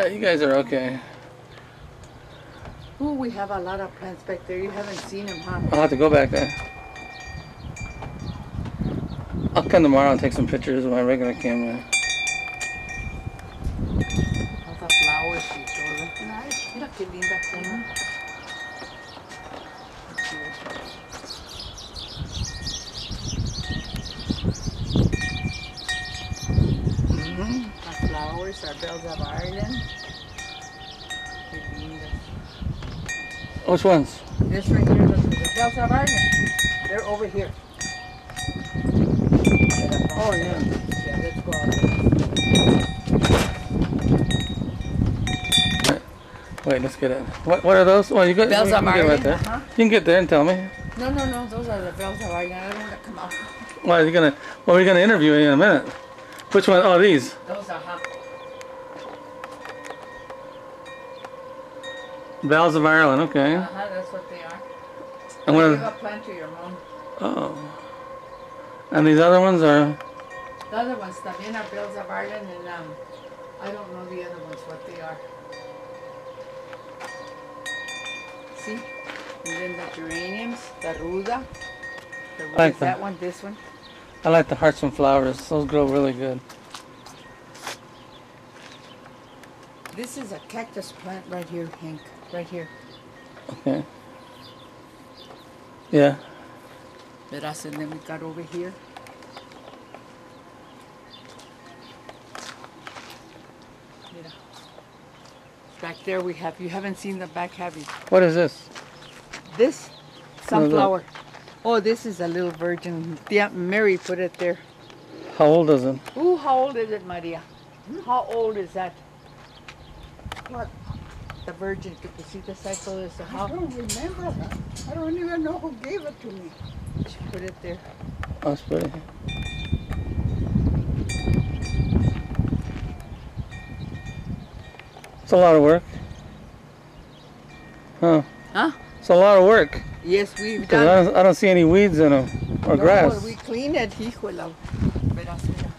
Yeah, you guys are okay. Ooh, we have a lot of plants back there. You haven't seen them, huh? I'll have to go back there. I'll come tomorrow and take some pictures with my regular camera. All the flowers y todo. Nice. Mira qué linda como. Las flowers are bells of Ireland. Qué lindas. Which ones? This right here, look, the bells of They're over here. Oh, yeah. Yeah, let's go out there. Wait, let's get it. What What are those? Well, you got. Bells you of can right there. uh-huh. You can get there and tell me. No, no, no, those are the bells of Ireland. I don't want to come out. Why are you gonna? Well, we're gonna interview you in a minute. Which one? Oh, these. Those are hot. Bells of Ireland. Okay. Uh-huh, that's what they are. And what? Give Are, a plant to your mom. oh. And these other ones are. The other ones también are bells of Ireland, and um, I don't know the other ones what they are. See? And then the geraniums, the ruda. The ruda like that one, this one. I like the hearts and flowers. Those grow really good. This is a cactus plant right here, Hank. Right here. Okay. Yeah. Verás, and then we got over here. Mira. Back there we have, you haven't seen the back, have you? What is this? This No, no. sunflower. Oh, this is a little virgin. Yeah, Mary put it there. How old is it? Ooh, how old is it, Maria? How old is that? What? The virgin que pusiste ahí todo eso. I don't remember that. I don't even know who gave it to me. she put it there? Oh, it's pretty. It's a lot of work. Huh? Huh? It's a lot of work. Yes, we've 'Cause I don't, I don't see any weeds in them or No, grass. we clean it, híjole. Verás, mira.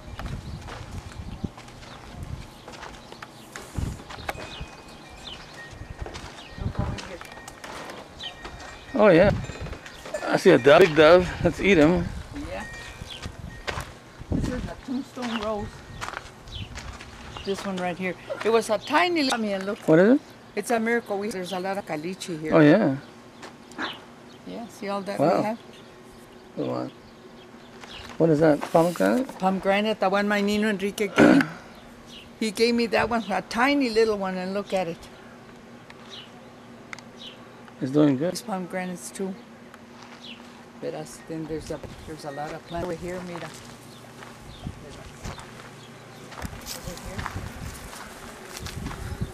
Look over here. Oh yeah. I see a dove, big dove. Let's eat him. Yeah. This is a tombstone rose. This one right here. It was a tiny. Come here, look. What is it? It's a miracle. We, there's a lot of caliche here. Oh yeah. Yeah, see all that Wow. we have? Good one. What is that? Pomegranate? Pomegranate, the one my Nino Enrique gave. He gave me that one, a tiny little one, and look at it. It's doing good. These pomegranates too. Verás, then there's a there's a lot of plants over here, mira.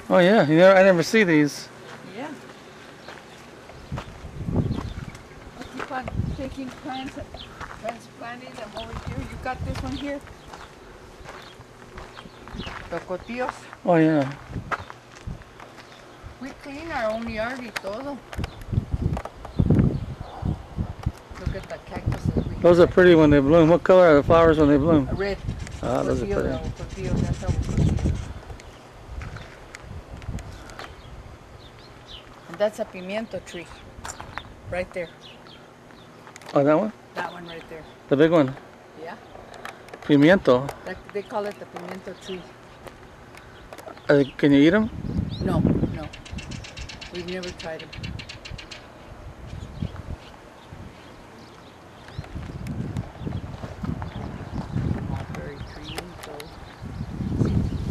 Oh yeah. You never, I never see these. Yeah. I keep on taking plants, transplanting them over here. You got this one here. Tocotillos. Oh yeah. We clean our own yard y todo. Look at the cactuses Those are pretty when they bloom. What color are the flowers when they bloom? Red. Ah, those are pretty. that's. And that's a pimiento tree. Right there. Oh, that one? That one right there. The big one. Yeah. Pimiento. That, they call it the pimiento tree. They, can you eat them? No, no. We've never tried them. Mulberry tree, so.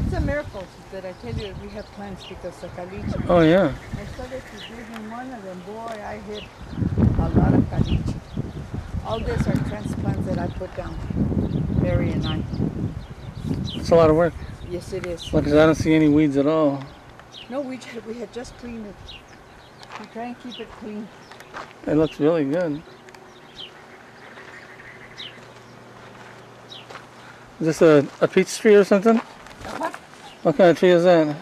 It's a miracle that I tell you we have plants because the caliche. Oh yeah. I started to dig in one of them, boy, I hit a lot of caliche. All these are transplants that I put down, Barry and I. It's a lot of work. Yes, it is. Look, 'cause I don't see any weeds at all. No, we, ju- we had just cleaned it. We try and keep it clean. It looks really good. Is this a, a peach tree or something? What? What kind of tree is that?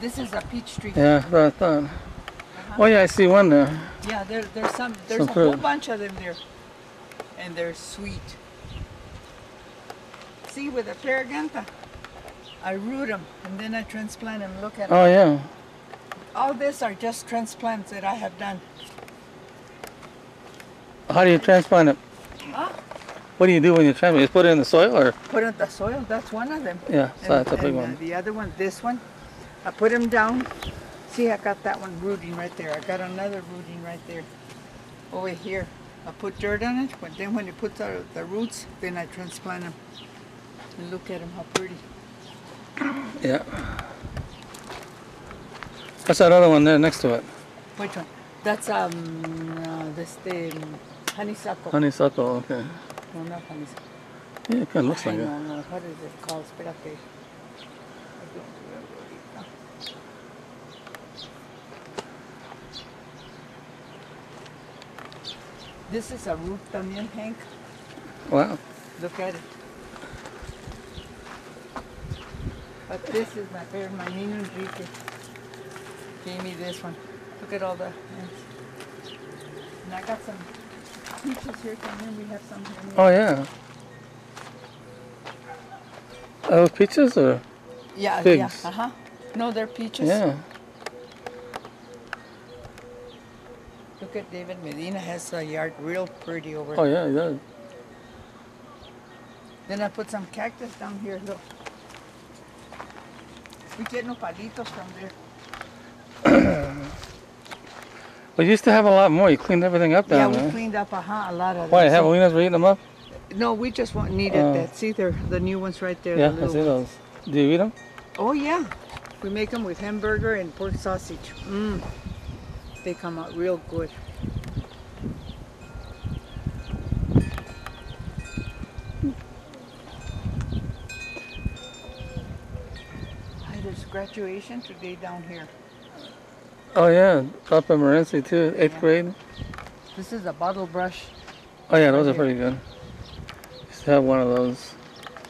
This is a peach tree. Yeah, that's what I thought. Uh-huh. Oh yeah, I see one there. Yeah, there, there's some. There's Some a whole bunch of them there, and they're sweet. See with the paraganta. I root them and then I transplant them. Look at Oh yeah. all this are just transplants that I have done. How do you transplant it? Huh? What do you do when you transplant? You just put it in the soil, or Put it in the soil. That's one of them. yeah, so that's a big and, uh, one. the other one, this one, I put them down. See, I got that one rooting right there. I got another rooting right there. Over here. I put dirt on it, but then when it puts out the roots, then I transplant them. And look at them, how pretty. Yeah. What's that other one there next to it? Which one? That's um, uh, this the um, honeysuckle. Honeysuckle. Okay. No, not honeysuckle. Yeah, it kind of looks I like it. don't what is it called. I don't remember. This is a root también, Hank. Wow. Look at it. But this is my favorite. My Nino Enrique gave me this one. Look at all the. And I got some peaches here. Come in. We have some here. Oh yeah. Are those peaches or? Yeah, Figs. yeah. Uh huh. No, they're peaches. Yeah. Look at David Medina has a yard real pretty over Oh there. yeah, he does. Then I put some cactus down here. Look. We get no palitos from there. We used to have a lot more. You cleaned everything up yeah, down we there. cleaned up uh-huh, a lot of Why? So- Javelinas were eating them up? no, we just want needed Oh. that. See, they're the new ones right there. Yeah, the I see those. Do you eat them? Oh yeah, we make them with hamburger and pork sausage. Mmm, they come out real good. Hi, there's graduation today down here. Oh yeah, Papa Morenci too. Eighth Yeah. grade. This is a bottle brush, Oh yeah, those Right are pretty good. To have one of those.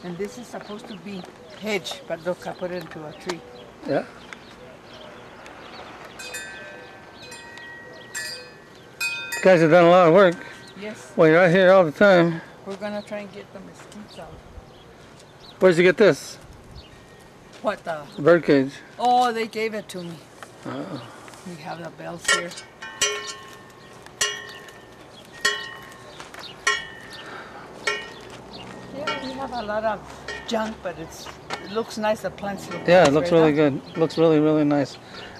and this is supposed to be hedge, but look, I put it into a tree. Yeah. You guys have done a lot of work. Yes, Well, you're out here all the time. we're gonna try and get the mesquites out. Where'd you get this? What the? Bird cage. Oh, they gave it to me. Oh. We have the bells here. Yeah, we have a lot of junk, but it's it looks nice. The plants look Yeah, nice, it looks right really now. good. looks really, really nice.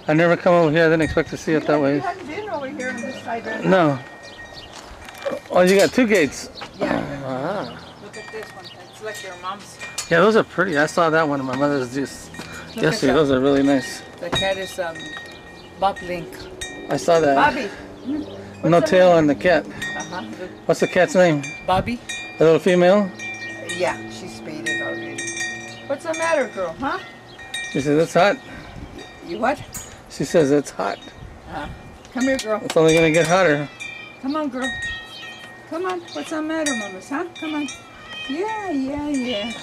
I never come over here. I didn't expect to see it that You way. haven't been over here on this side right now. No. Oh, you got two gates. Yeah, Ah. Like your mom's. Yeah, those are pretty. I saw that one in my mother's just Look yesterday. Those are really nice. The cat is um, Bob Link. I saw that. Bobby. No tail on the cat. Uh-huh. What's the cat's name? Bobby. A little female? Yeah, she's spaded already. What's the matter, girl? Huh? She says it's hot. You what? She says it's hot. Come here, girl. It's only gonna get hotter. Come on, girl. Come on. What's the matter, mamas? Huh? Come on. Yeah, yeah, yeah.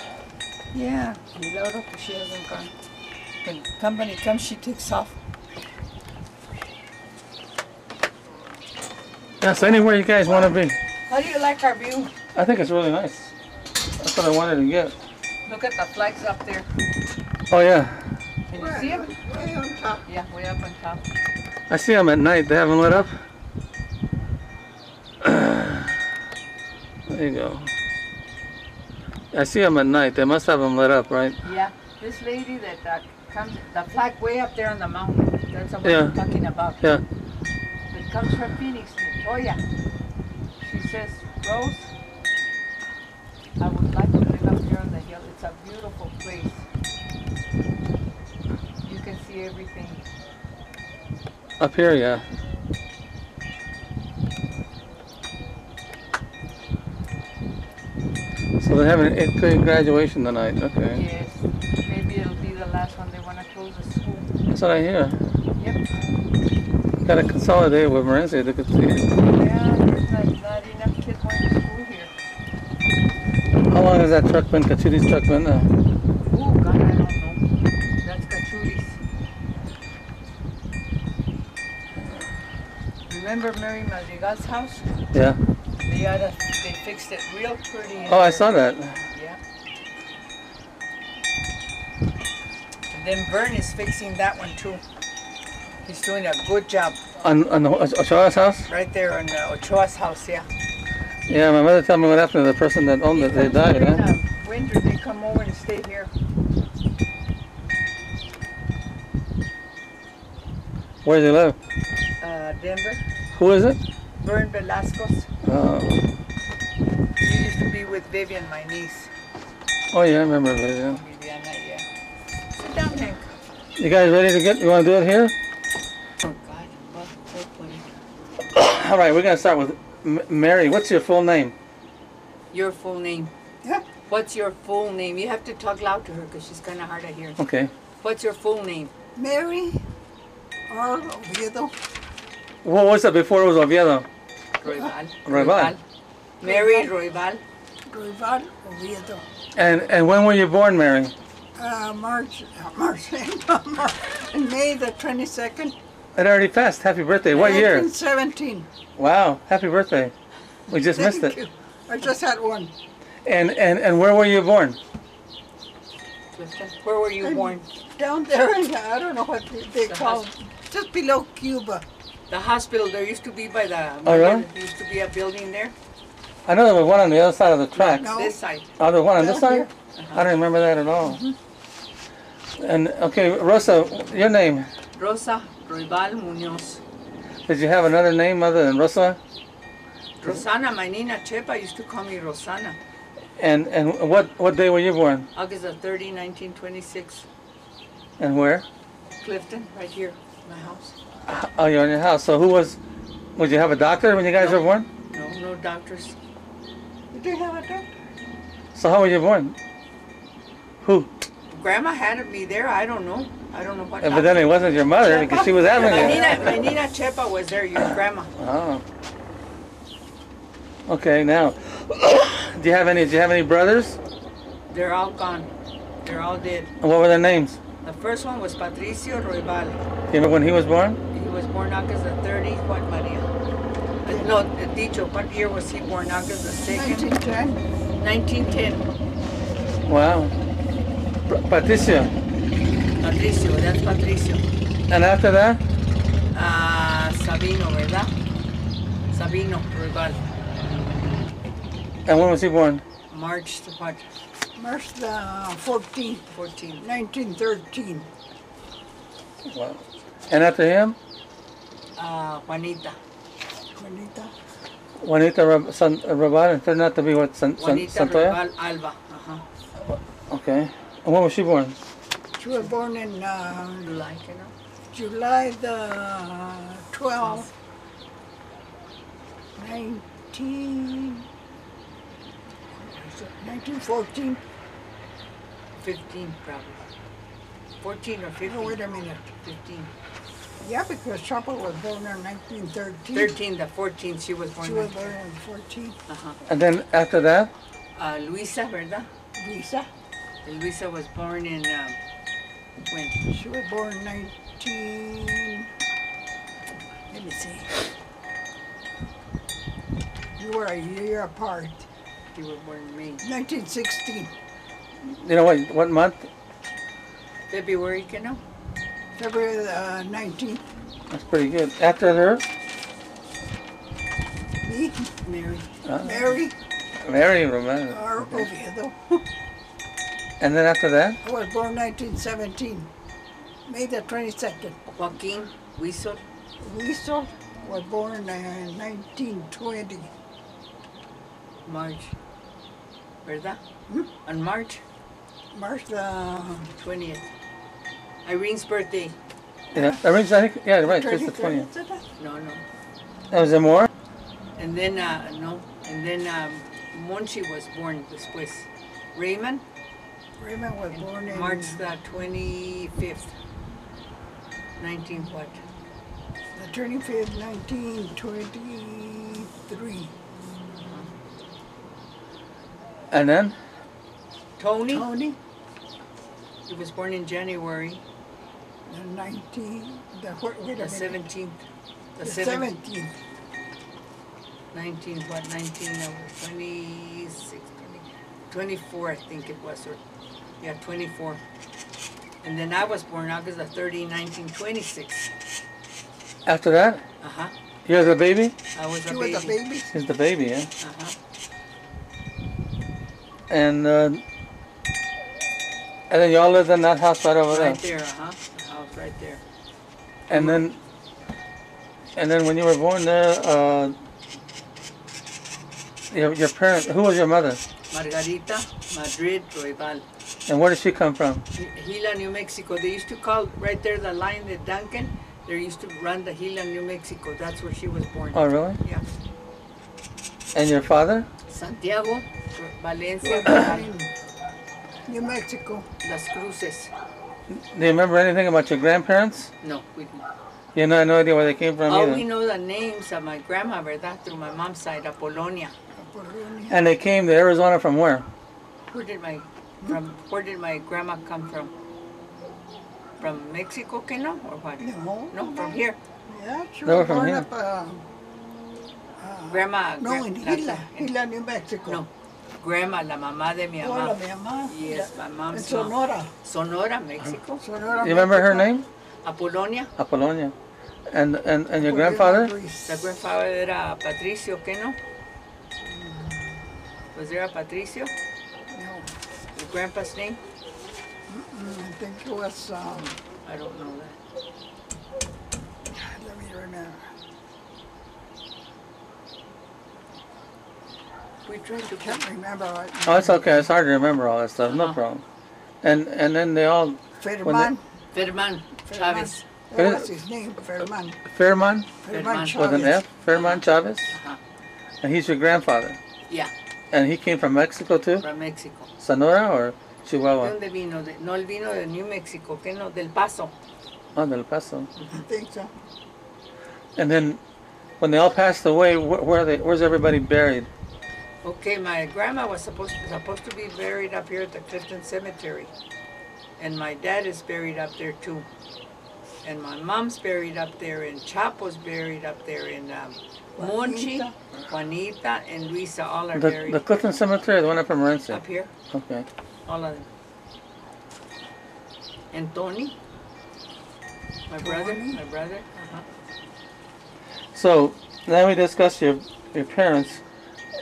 Yeah. Milagro que she hasn't gone. When company comes, she takes off. Yeah, so anywhere you guys want to be. How do you like our view? I think it's really nice. That's what I wanted to get. Look at the flags up there. Oh yeah, Can you see them? Way on top. Yeah, way up on top. I see them at night. They haven't lit up. There you go. I see them at night. They must have them lit up, right? Yeah. This lady that uh, comes, the flag way up there on the mountain. That's one Yeah. I'm talking about. Yeah. It comes from Phoenix, Latoya. She says, Rose, I would like to live up here on the hill. It's a beautiful place. You can see everything. Up here, yeah. So they're having grade graduation tonight. Okay. Yes. Maybe it'll be the last one. They want to close the school. That's what I hear. Yep. Gotta consolidate with Morenci. They could see. Yeah, there's not, not enough kids going to school here. How long has that truck been, Cachudi's truck been now? Oh, God, I don't know. That's Cachuli's. Remember Mary Madrigal's house? Yeah. They had a, fixed it real pretty. Oh, I saw that. Yeah. And then Vern is fixing that one too. He's doing a good job On, on the Ochoa's house? right there on uh, Ochoa's house, yeah. Yeah, my mother told me what happened to the person that owned it. They died, huh? the winter, they come over and stay here. Where do they live? Uh, Denver, Who is it? Vern Velasquez. Oh, He used to be with Vivian, my niece. oh yeah, I remember Vivian. Yeah. Viviana, yeah. Sit down, Hank. You guys ready to get? You want to do it here? Oh, God. Well, hopefully. All right, we're gonna start with M- Mary. What's your full name? Your full name. Yeah. What's your full name? You have to talk loud to her because she's kind of hard to hear. Okay. What's your full name? Mary R. Oviedo. What was that before it was Oviedo? Roybal. Roybal. Mary Roybal. Royval Oviedo. And and when were you born, Mary? Uh, March, uh, March, March, May the 22nd. It already passed. Happy birthday. What year? 1917. Wow. Happy birthday. We just missed Thank it. you. I just had one. And and and where were you born? Where were you I'm- born? Down there in, I don't know what they- they The call, hos- just below Cuba. The hospital. There used to be by the. Oh, really? There used to be a building there. I know there was one on the other side of the tracks. No. This side. Oh, there was one on this side? I don't remember that at all. Mm-hmm. And okay, Rosa, your name. Rosa Roybal Munoz. Did you have another name other than Rosa? Rosana, my Nina Chepa used to call me Rosana. And and what what day were you born? August the 30, 1926. And where? Clifton, right here, my house. Oh, you're in your house. So who was? Would you have a doctor when you guys No. were born? No, no doctors. They have a doctor? So how were you born? Who? Grandma had me there. I don't know. I don't know what. Uh, But then it wasn't your mother because she was having it. Nina, Nina Chepa was there. Your grandma. Oh. Okay, now, do you have any? Do you have any brothers? They're all gone. They're all dead. And what were their names? The first one was Patricio Roybal. Do you remember when he was born? He was born August the 30, Juan Maria. Uh, No, uh, Dicho, what year was he born? August the 2nd? 1910. 1910. Wow. P- Patricia. Patricio, that's Patricio. And after that? Ah, Sabino, ¿verdad? Sabino Roybal. And when was he born? March the what? March the 14th, 14. 1913. Wow. And after him? Ah, Juanita. Juanita. Juanita Rab- San, uh, Rabat, and turned out to be what? San, San, Juanita Santoya? Roybal Alba. Uh-huh. Okay. And when was she born? She was born in uh, July, you know? July the 12th, 19, 1914. 15 probably. 14 or 15. Oh, wait a minute. 15. Yeah, because Chapa was born in 1913. 13, the 14th she was born. She was in. born in 14. Uh-huh. And then after that? Uh, Luisa, ¿verdad? Luisa. Luisa was born in, um, when? she was born 19. Let me see. You were a year apart. You were born in May. 1916, You know what? What month? February, you know? February uh, 19th. That's pretty good. After her? Me, Mary. Uh, Mary Mary Rabat. R. Oviedo. And then after that? I was born 1917, May the 22nd. Joaquin Huizol. Lisa was born in 1920. March. ¿Verdad? Hmm? On March March the 20th. Irene's birthday. Yeah. I think, I think, yeah, right. Just the 23rd, 20th. No, no. That was there more? And then, uh, no. And then, um, Monchi was born después. Raymond, Raymond was born in March the 25th. 19 what? the 25th, 1923. And then? Tony, Tony, he was born in January the 19th, the, wait wait the a minute. 17th. The The 17th. 17th. 19, what, 19, uh, 26, 20, 24, I think it was, or, yeah, 24. And then I was born August the 30, 1926. After that, Uh-huh. you're the baby. I was She a was baby. a baby. He's the baby, yeah. Uh-huh. And uh, and then y'all lived in that house right over there. Right there, uh-huh. The house right there. And then, and then when you were born there, uh, your your parent, who was your mother, Margarita Madrid Roybal. and where did she come from? Gila, New Mexico. They used to call right there the line that Duncan. They used to run the Gila, New Mexico. That's where she was born. Oh, really? Yeah. And your father? Santiago, Valencia, New Mexico. Las Cruces. Do you remember anything about your grandparents? No, we didn't. You know, no idea where they came from Oh, either. we know the names of my grandma, ¿verdad? Through my mom's side, Apolonia. Apolonia. And they came to Arizona from where? Where did my from where did my grandma come from? From Mexico, que no, or what? No, No, from here. Yeah, she They were was from born here. up, uh, Grandma. no, gra- in la- Gila, en- Gila, New Mexico. No, grandma, la mamá de mi Hola, mamá. mi mamá. Yes, my mom's mom. Sonora. Sonora, Mexico. Sonora, You remember her name? Apolonia. Apolonia. And and and your grandfather? The grandfather era Patricio, que no? Was there a Patricio? No, The grandpa's name? mm, I think it was, um, I don't know that. let me remember. We tried to Can't remember. right Oh, it's okay. It's hard to remember all that stuff. No Uh-huh. problem. And and then they all Ferman. Ferman Chavez. That was his name, Ferman. Fairmont Fairmont. Ferman Chavez. with an F. Fairmont Chavez. Uh-huh. And he's your grandfather. Yeah, And he came from Mexico too? from Mexico. Sonora or ¿De Chihuahua? dónde vino? De- no, él vino de New Mexico, que no? Del Paso. Oh, del Paso. I think so. And then when they all passed away, wh- where are they? Where's everybody buried? Okay, my grandma was supposed supposed to be buried up here at the Clifton Cemetery, and my dad is buried up there too, and my mom's buried up there, and Chapo's buried up there, and um, Monchi, Juanita. Juanita, and Luisa all are The, buried the Clifton Cemetery, the one up in Morenci. up here, Okay. all of them. And Tony, my brother, Tony? my brother. Uh-huh. So now we discuss your your parents,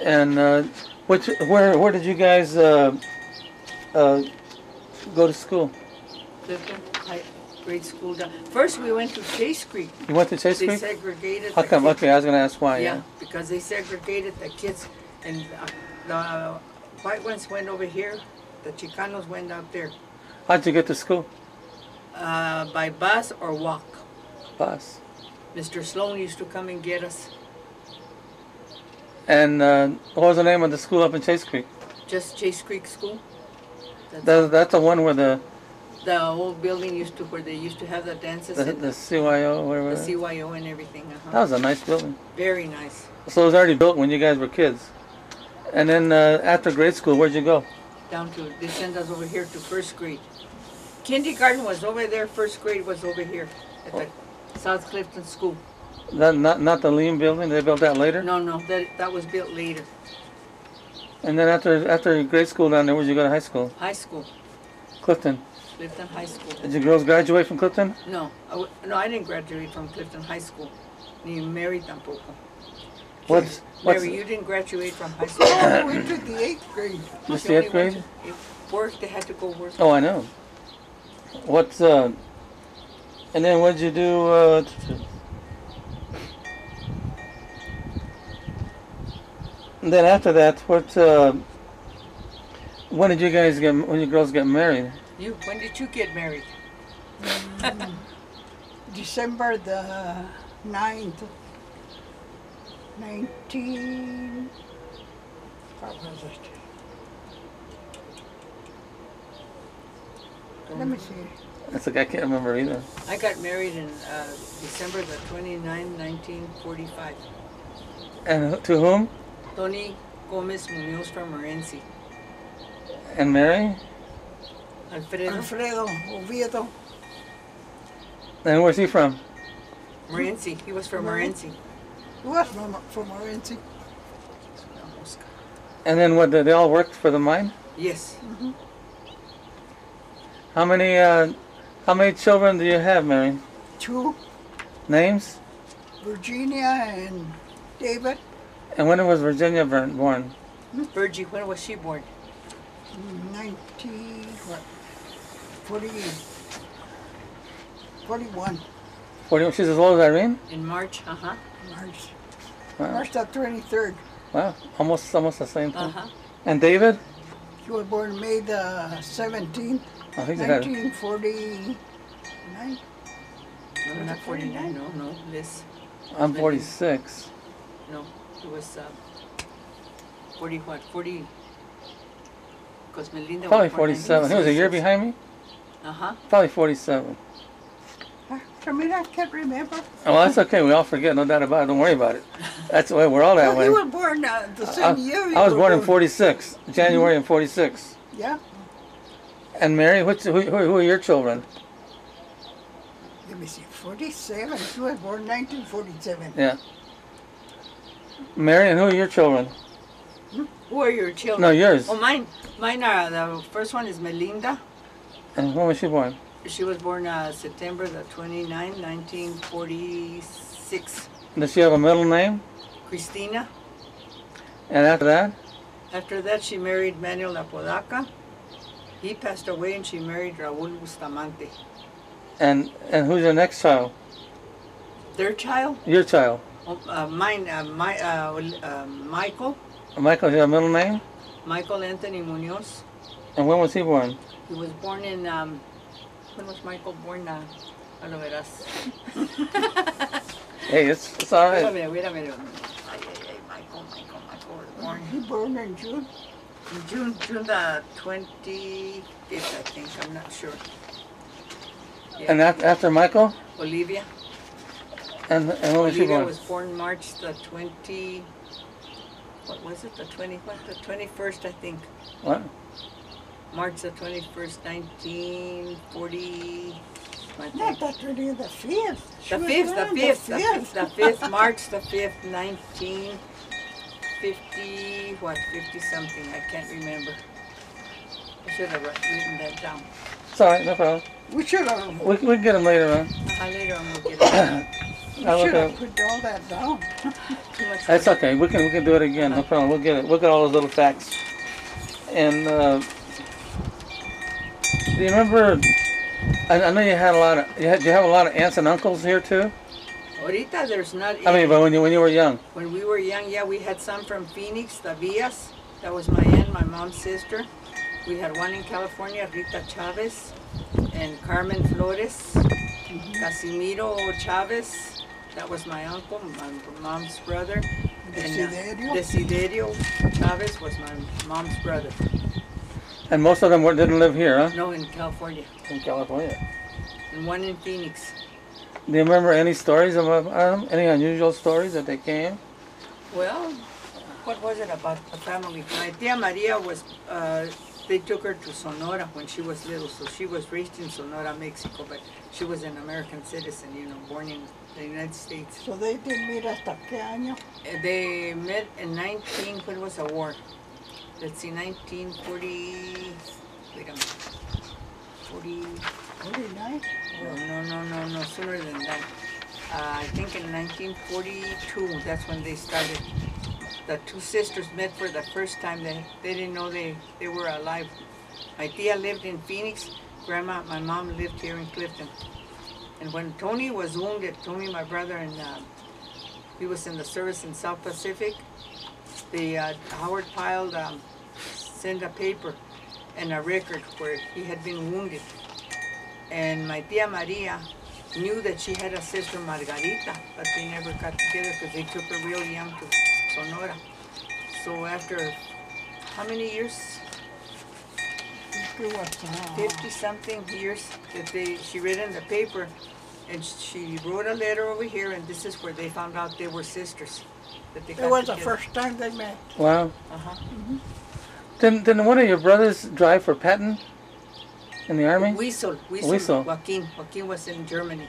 and uh, which where where did you guys uh, uh, go to school? High Grade School down. First, we went to Chase Creek. You went to Chase They Creek. segregated. How come? kids. Okay, I was gonna ask why. Yeah, Yeah. because they segregated the kids, and uh, the white ones went over here, the Chicanos went out there, How'd you get to school? uh, by bus or walk. Bus. Mr. Sloan used to come and get us, And uh, what was the name of the school up in Chase Creek? just Chase Creek School. That's That, that's the one where the the old building used to, where they used to have the dances the, the the, CYO whatever. the CYO and everything, That uh-huh. was a nice building. Very nice. So it was already built when you guys were kids. And then uh, after grade school, where'd you go? Down to, they sent us over here to first grade. Kindergarten was over there, first grade was over here at the South Clifton School. That, not not the Lean building. They built that later. No, no, that, that was built later. And then after after grade school down there, where'd you go to high school? High school, Clifton. Clifton High School. Did you girls graduate from Clifton? No, I w- no, I didn't graduate from Clifton High School. Ni Mary tampoco. What's what's Mary, you didn't graduate from high school. Oh, we went to the eighth grade. just the only eighth grade? to- if Work, they had to go work. Oh, I know. What's uh? And then what'd you do? Uh, t- t- and then after that, what? Uh, when did you guys get? When you girls get married? You, when did you get married? December the 9th, 19. What was it? Let me see. That's like I can't remember either. I got married in uh, December the 29, 1945. And to whom? Tony Gomez Munoz from Morenci. And Mary? Alfredo Alfredo Oviedo. And where's he from? Morenci. He was from Morenci. Who was from, from Orense? And then what? Did they all worked for the mine. Yes. How many? Uh, How many children do you have, Mary? Two, Names? Virginia and David, And when was Virginia born- born? Virgie, when was she born? 19, what, 40, 41, 41, she's as old as Irene? In March, uh-huh. March, Wow. March the 23rd. wow. Almost, almost the same thing. Uh-huh. And David? She was born May the 17th, Oh, he's had 1949. No, not 49, no, no, Liz. I'm 46. No, it was, uh, 40 what, 40? Because Melinda Probably was 47. He was a year behind me? Uh-huh. Probably 47. Ah, I mean, I can't remember. Oh, well, that's okay. We all forget. No doubt about it. Don't worry about it. That's the way we're all that Well, way. he was born uh, the I, same year. you I was were born in 46, January in 46. Yeah, And Mary, which, who, who, who are your children? let me see, 47. She was born 1947. Yeah. Mary, and who are your children? Who are your children? No, yours. Oh, mine, mine are, the first one is Melinda. And when was she born? She was born uh, September the 29th, 1946. Does she have a middle name? Christina. And after that? After that, she married Manuel Apodaca. He passed away and she married Raúl Bustamante. And and who's your next child? Their child, Your child. Oh, uh, mine, uh, my, uh, uh, Michael, Michael, your middle name? Michael Anthony Munoz. And when was he born? He was born in, um, when was Michael born? Uh, ah. Hey, it's, it's all Wait a minute, wait a minute. Ay, ay, ay, Michael, Michael, Michael was born He born in June. in June, June the 25th, I think, I'm not sure. Yeah. And after Michael? Olivia. And, and when was she Olivia born? was born March the 20, what was it, the 20, what, the 21st, I think. What? March the 21st, 1940, I Not think. that really, the 5th. The 5th, the 5th, the 5th, the 5th, March the 5th, 1950, what, 50 something, I can't remember. I should have written that down. Sorry, no problem. We should have, We, we can get them later on. Uh, later on we'll get it. we I'll should have put all that down. That's okay. We can we can do it again. No problem. We'll get it. We'll get all those little facts. And uh, do you remember? I, I know you had a lot of. You had. You have a lot of aunts and uncles here too. Ahorita there's not I mean, but when you when you were young. When we were young, yeah, we had some from Phoenix, the Villas. That was my aunt, my mom's sister. We had one in California, Rita Chavez, and Carmen Flores, Casimiro Chavez. That was my uncle, my mom's brother. And, uh, Desiderio? Desiderio Chavez was my mom's brother. And most of them were, didn't live here, huh? No, in California. In California. And one in Phoenix. Do you remember any stories about um, any unusual stories that they came? Well, what was it about the family? My tia Maria was, uh, they took her to Sonora when she was little, so she was raised in Sonora, Mexico, but she was an American citizen, you know, born in the United States. So they didn't meet hasta qué año? Uh, They met in 19, when was the war? Let's see, 1940, wait a minute, 40, 49? no, no, no, no, no, sooner than that. Uh, I think in 1942, that's when they started. The two sisters met for the first time. They, they didn't know they, they were alive. My tia lived in Phoenix. Grandma, my mom lived here in Clifton. And when Tony was wounded, Tony, my brother, and uh, he was in the service in South Pacific, the uh, Howard Pyle um, sent a paper and a record where he had been wounded. And my tia Maria knew that she had a sister Margarita, but they never got together because they took her real young to Sonora. So after how many years? It was, uh, Fifty something years that they she read in the paper, and she wrote a letter over here, and this is where they found out they were sisters. That they It was the first time they met. Wow. Uh-huh. Didn't didn't one of your brothers drive for Patton in the army? Weasel, Weasel, Weasel. Joaquin. Joaquin was in Germany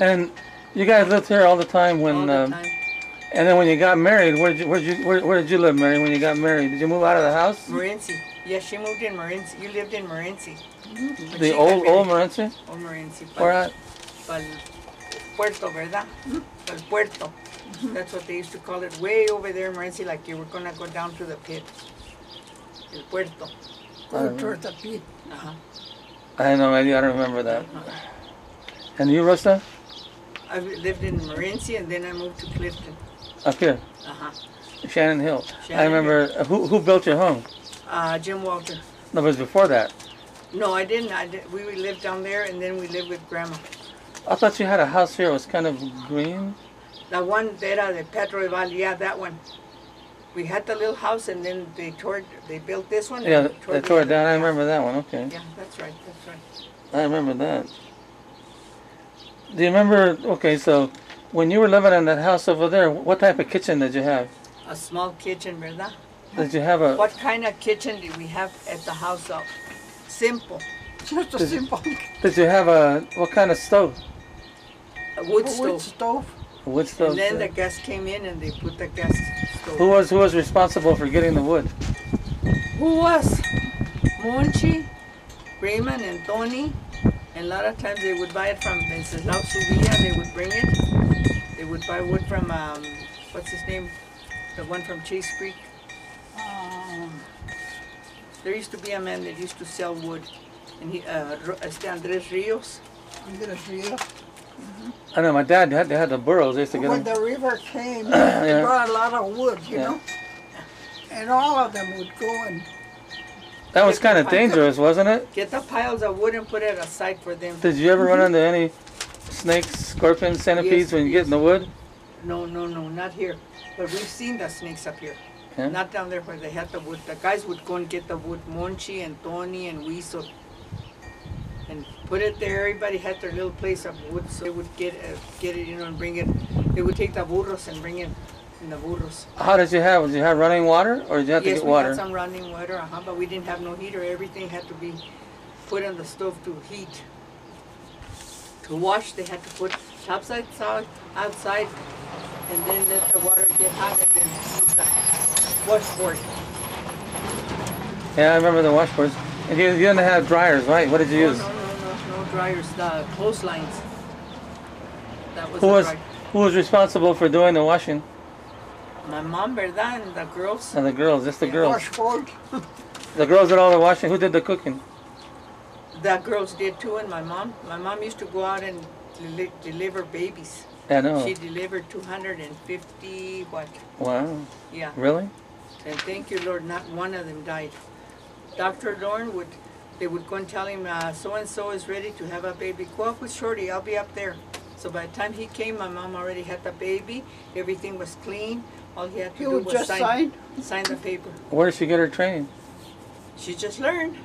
And you guys lived here all the time when. all when. the um, time. And then when you got married, where did you where, did you where, where did you live, Mary? When you got married, did you move out of the house? Morenci. Yeah, she moved in Morenci. You lived in Morenci. When The old, got old married- Morenci? Old Morenci. Where at? Pal puerto, ¿verdad? Pal puerto. That's what they used to call it, way over there in Morenci, like you were gonna go down to the pit. El puerto. Go toward the pit. Uh-huh. I have no idea, I don't remember that. And you, Rosa? I lived in Morenci and then I moved to Clifton. Up here, Uh-huh. Shannon Hill. I Shannon remember, who, who built your home? Uh, Jim Walter. No, but it was before that. No, I didn't. I did, we lived down there and then we lived with grandma. I thought you had a house here, it was kind of green. The one era de Pedro Ival, yeah, that one. We had the little house and then they tore, they built this one. and Yeah, they the tore it other- down, I remember that one, okay. Yeah, that's right, that's right. I remember that. Do you remember, okay, so when you were living in that house over there, what type of kitchen did you have? A small kitchen, ¿verdad? Did you have a, What kind of kitchen did we have at the house of? Simple, Just a Did you- simple did you have a, what kind of stove? a wood wood stove. stove. A wood stove? And then the yeah. gas came in and they put the gas Who was, who was responsible for getting the wood? Who was? Monchi, Raymond, and Tony. And a lot of times they would buy it from Wenceslao Subilla, they would bring it. They would buy wood from, um, what's his name? The one from Chase Creek. Um, There used to be a man that used to sell wood. And he, uh, Ro- este Andres Rios. Andres Rio. I know, my dad had, they had the burros, they used to get When them. the river came, Yeah. they brought a lot of wood, you Yeah. know? And all of them would go and, That was kind of dangerous, wasn't it? Get the piles of wood and put it aside for them. Did you ever run into any snakes, scorpions, centipedes Yes, when you get in the wood? No, no, no, not here. But we've seen the snakes up here. Yeah? Not down there where they had the wood. The guys would go and get the wood, Monchi and Tony and Weasel. And put it there. Everybody had their little place of wood, so they would get uh, get it, you know, and bring it. They would take the burros and bring it in the burros. How did you have, did you have running water or did you have to yes, get we water? had some running water, uh-huh, but we didn't have no heater. Everything had to be put on the stove to heat. To wash, they had to put topside side outside, and then let the water get hot, and then use the washboard. Yeah, I remember the washboards. And you, you didn't have dryers, right? What did you No, use? no, no, no, no dryers. The clotheslines. That was Who was, who was responsible for doing the washing? my mom, verdad, and the girls. And the girls, just the Yeah. girls. washboard. The girls did all the washing. Who did the cooking? The girls did too, and my mom. My mom used to go out and deli- deliver babies. Yeah, no. She delivered 250, what? Wow. Yeah. Really? And thank you, Lord, not one of them died. Dr. Dorn would, they would go and tell him, uh, so-and-so is ready to have a baby. Go up with Shorty, I'll be up there. So by the time he came, my mom already had the baby. Everything was clean. All he had to He do would was just sign, sign. sign the paper. Where did she get her training? She just learned.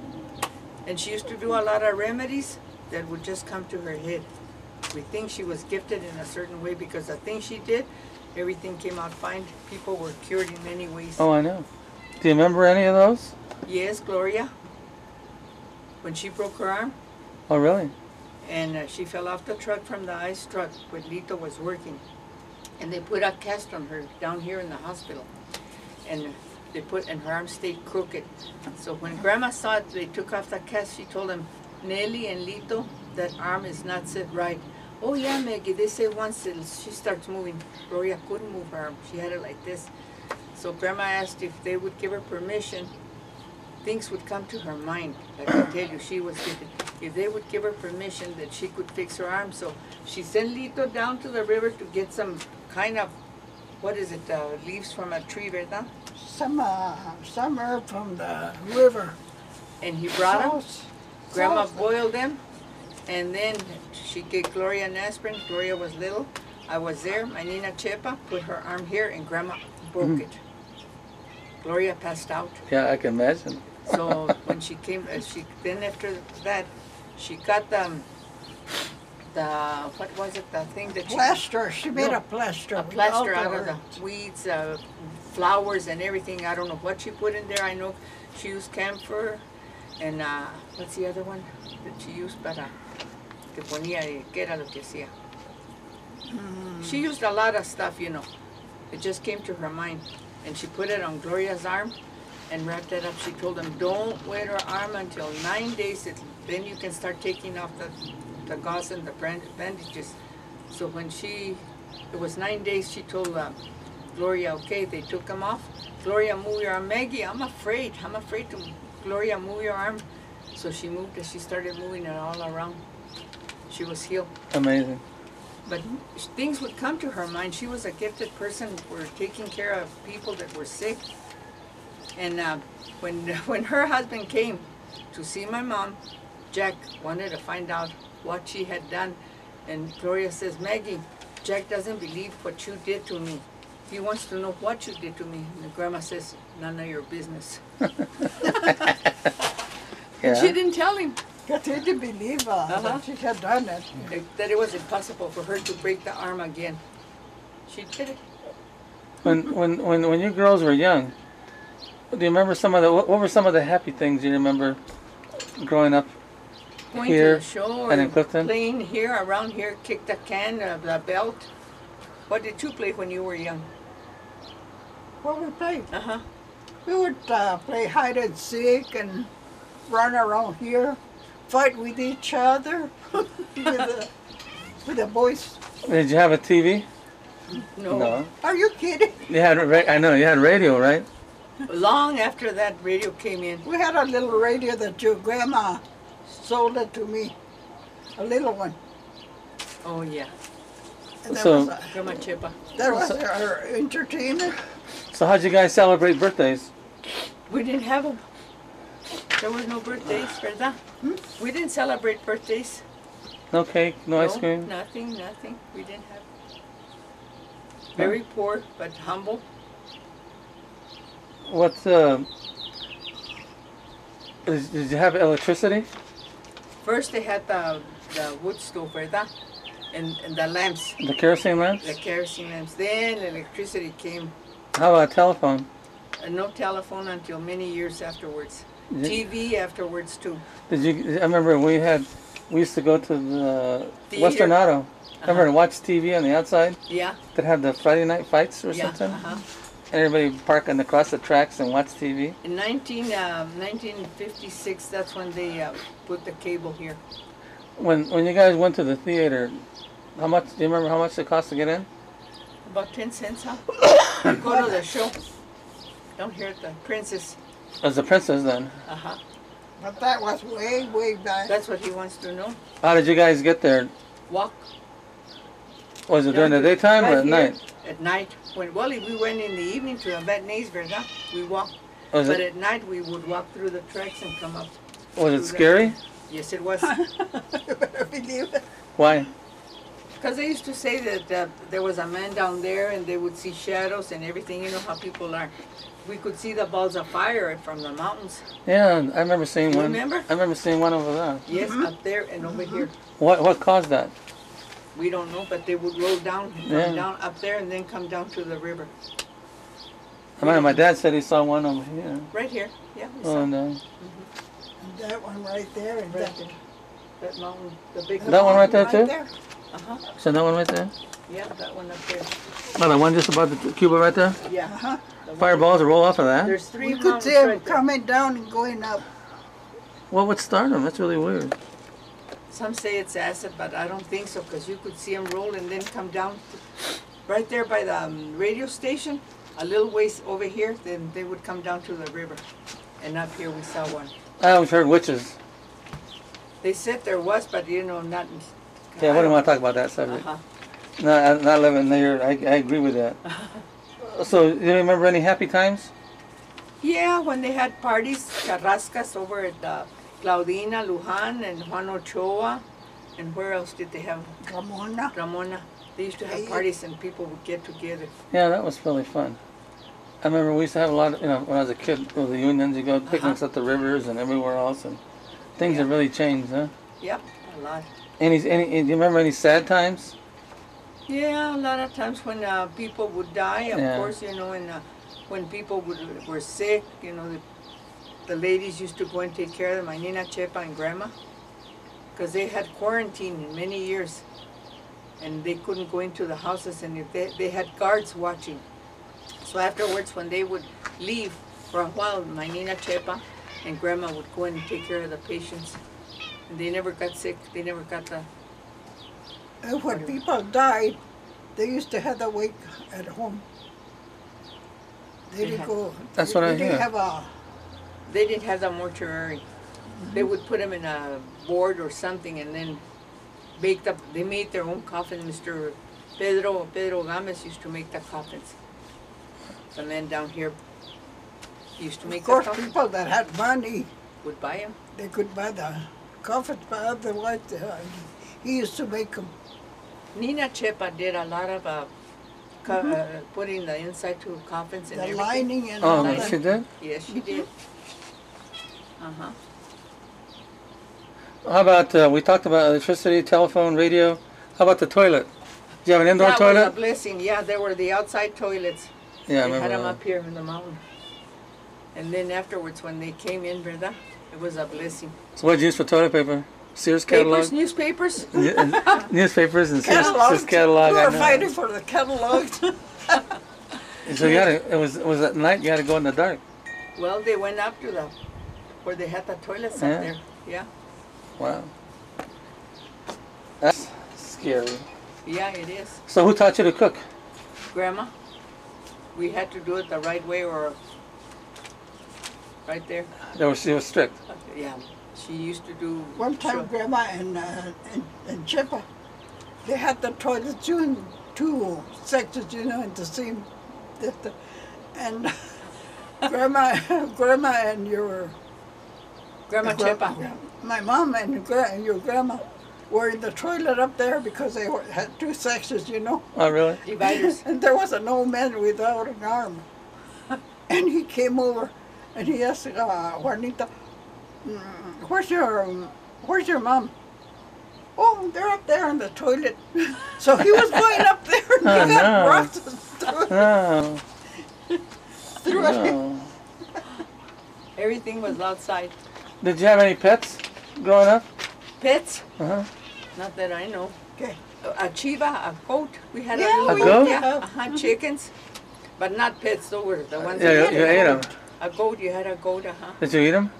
And she used to do a lot of remedies that would just come to her head. We think she was gifted in a certain way because the things she did, everything came out fine. People were cured in many ways. Oh, I know. Do you remember any of those? Yes, Gloria. When she broke her arm Oh, really? and uh, she fell off the truck from the ice truck when Lito was working. And they put a cast on her down here in the hospital. And they put, and her arm stayed crooked. So when grandma saw it, they took off the cast, she told them, Nelly and Lito, that arm is not set right. Oh yeah, Maggie, they say once it, she starts moving. Gloria couldn't move her arm, she had it like this. So grandma asked if they would give her permission things would come to her mind. Like I tell you, she was. If they would give her permission that she could fix her arm, so she sent Lito down to the river to get some kind of, what is it, uh, leaves from a tree, verdad? Some, uh, some herb from the river. And he brought them. Grandma Sauce. boiled them, and then she gave Gloria an aspirin. Gloria was little. I was there. My Nina Chepa put her arm here, and Grandma broke it. Gloria passed out. Yeah, I can imagine. So when she came, uh, she then after that, she got the, the what was it? The thing that she Plaster, she made No, a plaster. a plaster out of the weeds, uh, flowers, and everything. I don't know what she put in there. I know she used camphor, and uh, what's the other one that she used para que ponía que era lo que hacía. She used a lot of stuff, you know. It just came to her mind, and she put it on Gloria's arm, and wrapped it up. She told them, don't wet her arm until nine days. It, then you can start taking off the, the gauze and the bandages. So when she, it was nine days, she told uh, Gloria, okay, they took them off. Gloria, move your arm. Maggie, I'm afraid. I'm afraid to. Gloria, move your arm. So she moved and She started moving it all around. She was healed. Amazing. But things would come to her mind. She was a gifted person for taking care of people that were sick. And uh, when when her husband came to see my mom, Jack wanted to find out what she had done. And Gloria says, Maggie, Jack doesn't believe what you did to me. He wants to know what you did to me. And the grandma says, none of your business. And she didn't tell him Because he didn't believe uh, Uh-huh. that she had done it. that- that it was impossible for her to break the arm again. She did it. When when when when you girls were young, do you remember some of the what, what were some of the happy things you remember growing up? Going Here to the show and in Clifton? playing here around here, kick the can, uh, the belt. What did you play when you were young? What we played? Uh huh. We would uh, play hide and seek and run around here, fight with each other, with, the, with the boys. Did you have a TV? No. Are you kidding? You had ra- I know you had radio, right? Long after that radio came in. We had a little radio that your grandma sold it to me, a little one. Oh yeah, And that So- was, uh, Grandma Chepa. that was our entertainment. So how'd you guys celebrate birthdays? We didn't have them. There was no birthdays, ¿verdad? We didn't celebrate birthdays. No cake, no, ice cream. Nothing, nothing. We didn't have. Very poor, but humble. What? Uh, did, did you have electricity? First they had the, the wood stove, ¿verdad? And, and the lamps, The kerosene lamps? the kerosene lamps. Then electricity came. How about telephone? And no telephone until many years afterwards. Did, TV afterwards too. did you? I remember we had. We used to go to the Theater. Western Auto. Remember Uh-huh. and watch TV on the outside Yeah, that had the Friday night fights or yeah. something. Uh-huh. And everybody park on the across the tracks and watch TV. In 19, um, 1956, that's when they uh, put the cable here. When when you guys went to the theater, how much? Do you remember how much it cost to get in? About 10 cents, huh? Go to the show. Down here at the Princess. As the princess then. Uh-huh. But that was way, way back. That's what he wants to know. How did you guys get there? Walk. Was it during the down to- daytime or at here night? At night. When, Wally, we went in the evening to Abednes, ¿verdad? We walked. Was But it at night, we would walk through the tracks and come up. was it scary? Yes, it was. believe it. Why? Because they used to say that uh, there was a man down there and they would see shadows and everything. You know how people are. We could see the balls of fire from the mountains. Yeah, I remember seeing You one. remember? I remember seeing one over there. Yes, up there and over here. What what caused that? We don't know, but they would roll down, Yeah. come down up there and then come down to the river. I remember my dad said he saw one over here. Right here. Yeah, we Oh, saw no. And that one right there. And right that, there. That mountain, the big That one right there, too? Uh-huh. So that one right there? Yeah, that one up there. Oh, the one just above the Cuba right there? Yeah. Uh-huh. the Fireballs will roll off of that? There's three We could see them right coming down and going up. What would start them? That's really weird. Some say it's acid, but I don't think so because you could see them roll and then come down right there by the um, radio station. A little ways over here, then they would come down to the river. And up here we saw one. I always heard witches. They said there was, but you know, not. Yeah, I wouldn't want to talk about that subject. Uh-huh. No, I'm not living there. I, I agree with that. So, do you remember any happy times? Yeah, when they had parties, charrascas over at uh, Claudina, Lujan, and Juan Ochoa. And where else did they have? Ramona. Ramona. They used to have parties and people would get together. Yeah, that was really fun. I remember we used to have a lot of, you know, when I was a kid, with the unions, you go picnics at the rivers and everywhere else, and things have Uh-huh. Really changed, huh? Yep, a lot. Any, any, do you remember any sad times? Yeah, a lot of times when uh, people would die, of Yeah. course, you know, and uh, when people would, were sick, you know, the, the ladies used to go and take care of them, my Nina Chepa and Grandma, because they had quarantine in many years, and they couldn't go into the houses, and if they, they had guards watching. So afterwards, when they would leave, For a while, my Nina Chepa and Grandma would go and take care of the patients. And they never got sick. They never got the. And when people died, they used to have the wake at home. They They didn't had- go. That's they, what I they didn't have a. They didn't have the mortuary. They would put them in a board or something and then baked up. They made their own coffin. Mr. Pedro Pedro Gomez used to make the coffins. The man down here used to make Of course, the coffins. people that had money, Would buy them. they could buy the coffins, but otherwise, uh, he used to make them. Nina Chepa did a lot of uh, co- uh, putting the inside to coffins and The everything. lining and Oh, all Lining. that. she did? Yes, she did. Uh huh. How about, uh, we talked about electricity, telephone, radio. How about the toilet? Do you have an indoor that was a blessing. Yeah, there were the outside toilets. Yeah, I they had them that. up here in the mountain. And then afterwards, when they came in, ¿verdad? It was a blessing. So what'd you use for toilet paper? Sears catalog? Papers, newspapers. Yeah, Newspapers and Sears. Sears catalog. We I were fighting for the catalogs. So you had to, it was, it was at night, you had to go in the dark. Well, they went after to the where they had the toilets Yeah. up there. Yeah, Wow. That's scary. yeah, it is. So who taught you to cook? Grandma, we had to do it the right way or right there. They were, she was strict. Yeah, she used to do. One time, sure. Grandma and, uh, and, and Chepa, they had the toilets two in two sections, you know, in the same. the- the- And Grandma, Grandma and your Grandma gra- Chepa. my mom and, gra- and your grandma were in the toilet up there because they were, had two sexes, you know. Oh, really? Dividers. And there was an old man without an arm. And he came over and he asked uh, Juanita, "Mm, where's your, um, where's your mom? Oh, they're up there in the toilet. So he was going up there and Oh, he got no. processed through, No. through no. Everything was outside. Did you have any pets growing up? Pets? Uh-huh. Not that I know. Okay. A chiva, a goat. We had Yeah, a little A goat? Yeah, uh-huh, chickens. But not pets, those were the ones Yeah, you, you ate them. A goat, you had a goat, uh-huh. Did you eat them?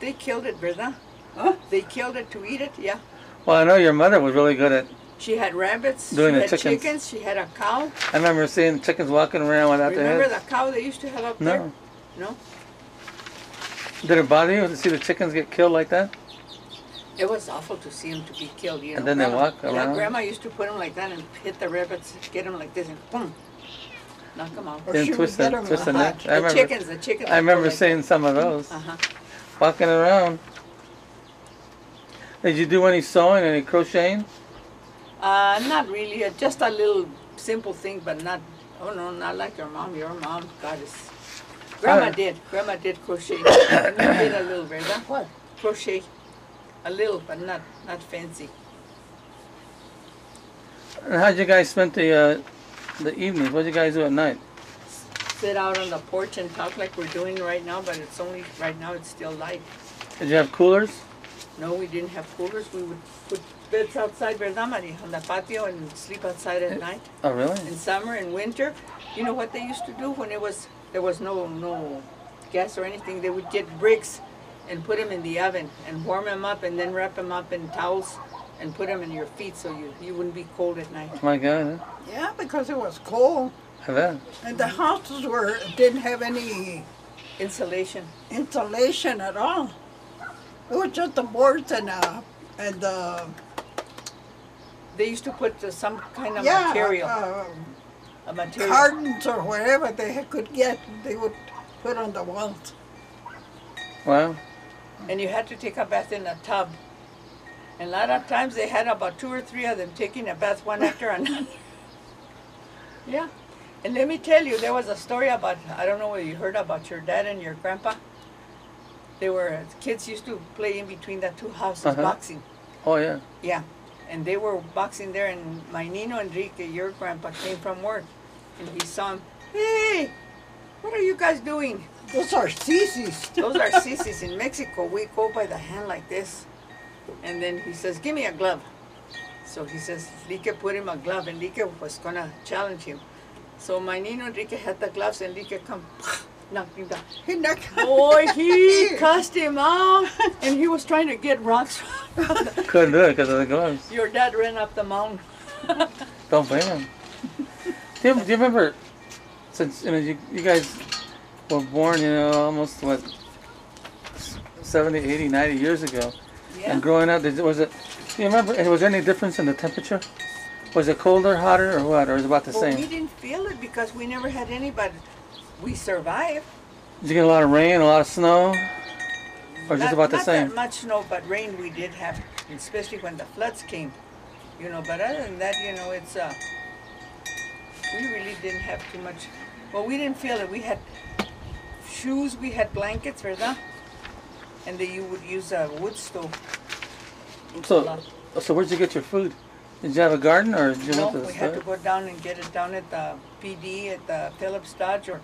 They killed it, ¿verdad? Huh? They killed it to eat it, yeah. Well, I know your mother was really good at. She had rabbits, Doing she the had chickens. chickens, she had a cow. I remember seeing chickens walking around without their Remember heads. the cow they used to have up No. there? No. Did it bother you to see the chickens get killed like that? It was awful to see them to be killed, you know. And then they Grandma- walk Yeah, around? Grandma used to put them like that and hit the rabbits, get them like this and boom, knock them out. Or Then twist get the- twist the neck. I the remember- chickens, the chickens. I remember seeing some of those Uh huh. walking around. Did you do any sewing, any crocheting? Uh, not really. Uh, just a little simple thing, but not. Oh no, not like your mom. Your mom, God is. Grandma Uh, did. Grandma did crochet. you did a little, ¿verdad? What? Crochet, a little, but not not fancy. And how'd you guys spend the uh, the evenings? What'd you guys do at night? Sit out on the porch and talk like we're doing right now, but it's only right now. It's still light. Did you have coolers? No, we didn't have coolers. We would put beds outside, ¿verdad? On the patio and sleep outside at night. Oh, really? in summer and winter, you know what they used to do when it was there was no no gas or anything? They would get bricks and put them in the oven and warm them up and then wrap them up in towels and put them in your feet so you you wouldn't be cold at night. My God, Yeah, because it was cold. I bet. And the houses were didn't have any Insulation. insulation at all. It was just the boards and uh and uh They used to put uh, some kind of yeah material, uh, a material. cartons or whatever they could get. They would put on the walls. Wow. and you had to take a bath in a tub. And a lot of times they had about two or three of them taking a bath one after another. yeah. And let me tell you, there was a story about, I don't know whether you heard about your dad and your grandpa. They were, kids used to play in between the two houses Uh-huh. boxing. Oh, yeah. Yeah. And they were boxing there, and my Nino Enrique, your grandpa, came from work. And he saw him, hey, what are you guys doing? Those are sissies. Those are sissies in Mexico. We go by the hand like this. And then he says, Give me a glove. So he says, Enrique put him a glove. and Enrique was going to challenge him. So my Nino Enrique had the gloves. and Enrique come knocked him down. He knocked. Boy, he cussed him out, and he was trying to get rocks. Couldn't do it because of the gloves. Your dad ran up the mountain. Don't blame him. Do you, do you remember, since you know you, you guys were born, you know, almost what, 70, 80, 90 years ago, Yeah. and growing up, was it? Do you remember? Was there any difference in the temperature? Was it colder, hotter, or what, or was it about the Well, we didn't feel it because we never had anybody. We survived. Did you get a lot of rain, a lot of snow, or just about the not same? Not much snow, but rain we did have, especially when the floods came. You know, but other than that, you know, it's uh, we really didn't have too much. Well, we didn't feel it. We had shoes, we had blankets, ¿verdad? And then you would use a wood stove. So, so where'd you get your food? Did you have a garden, or did you No, we had to go down and get it down at the PD at the Phelps Dodge or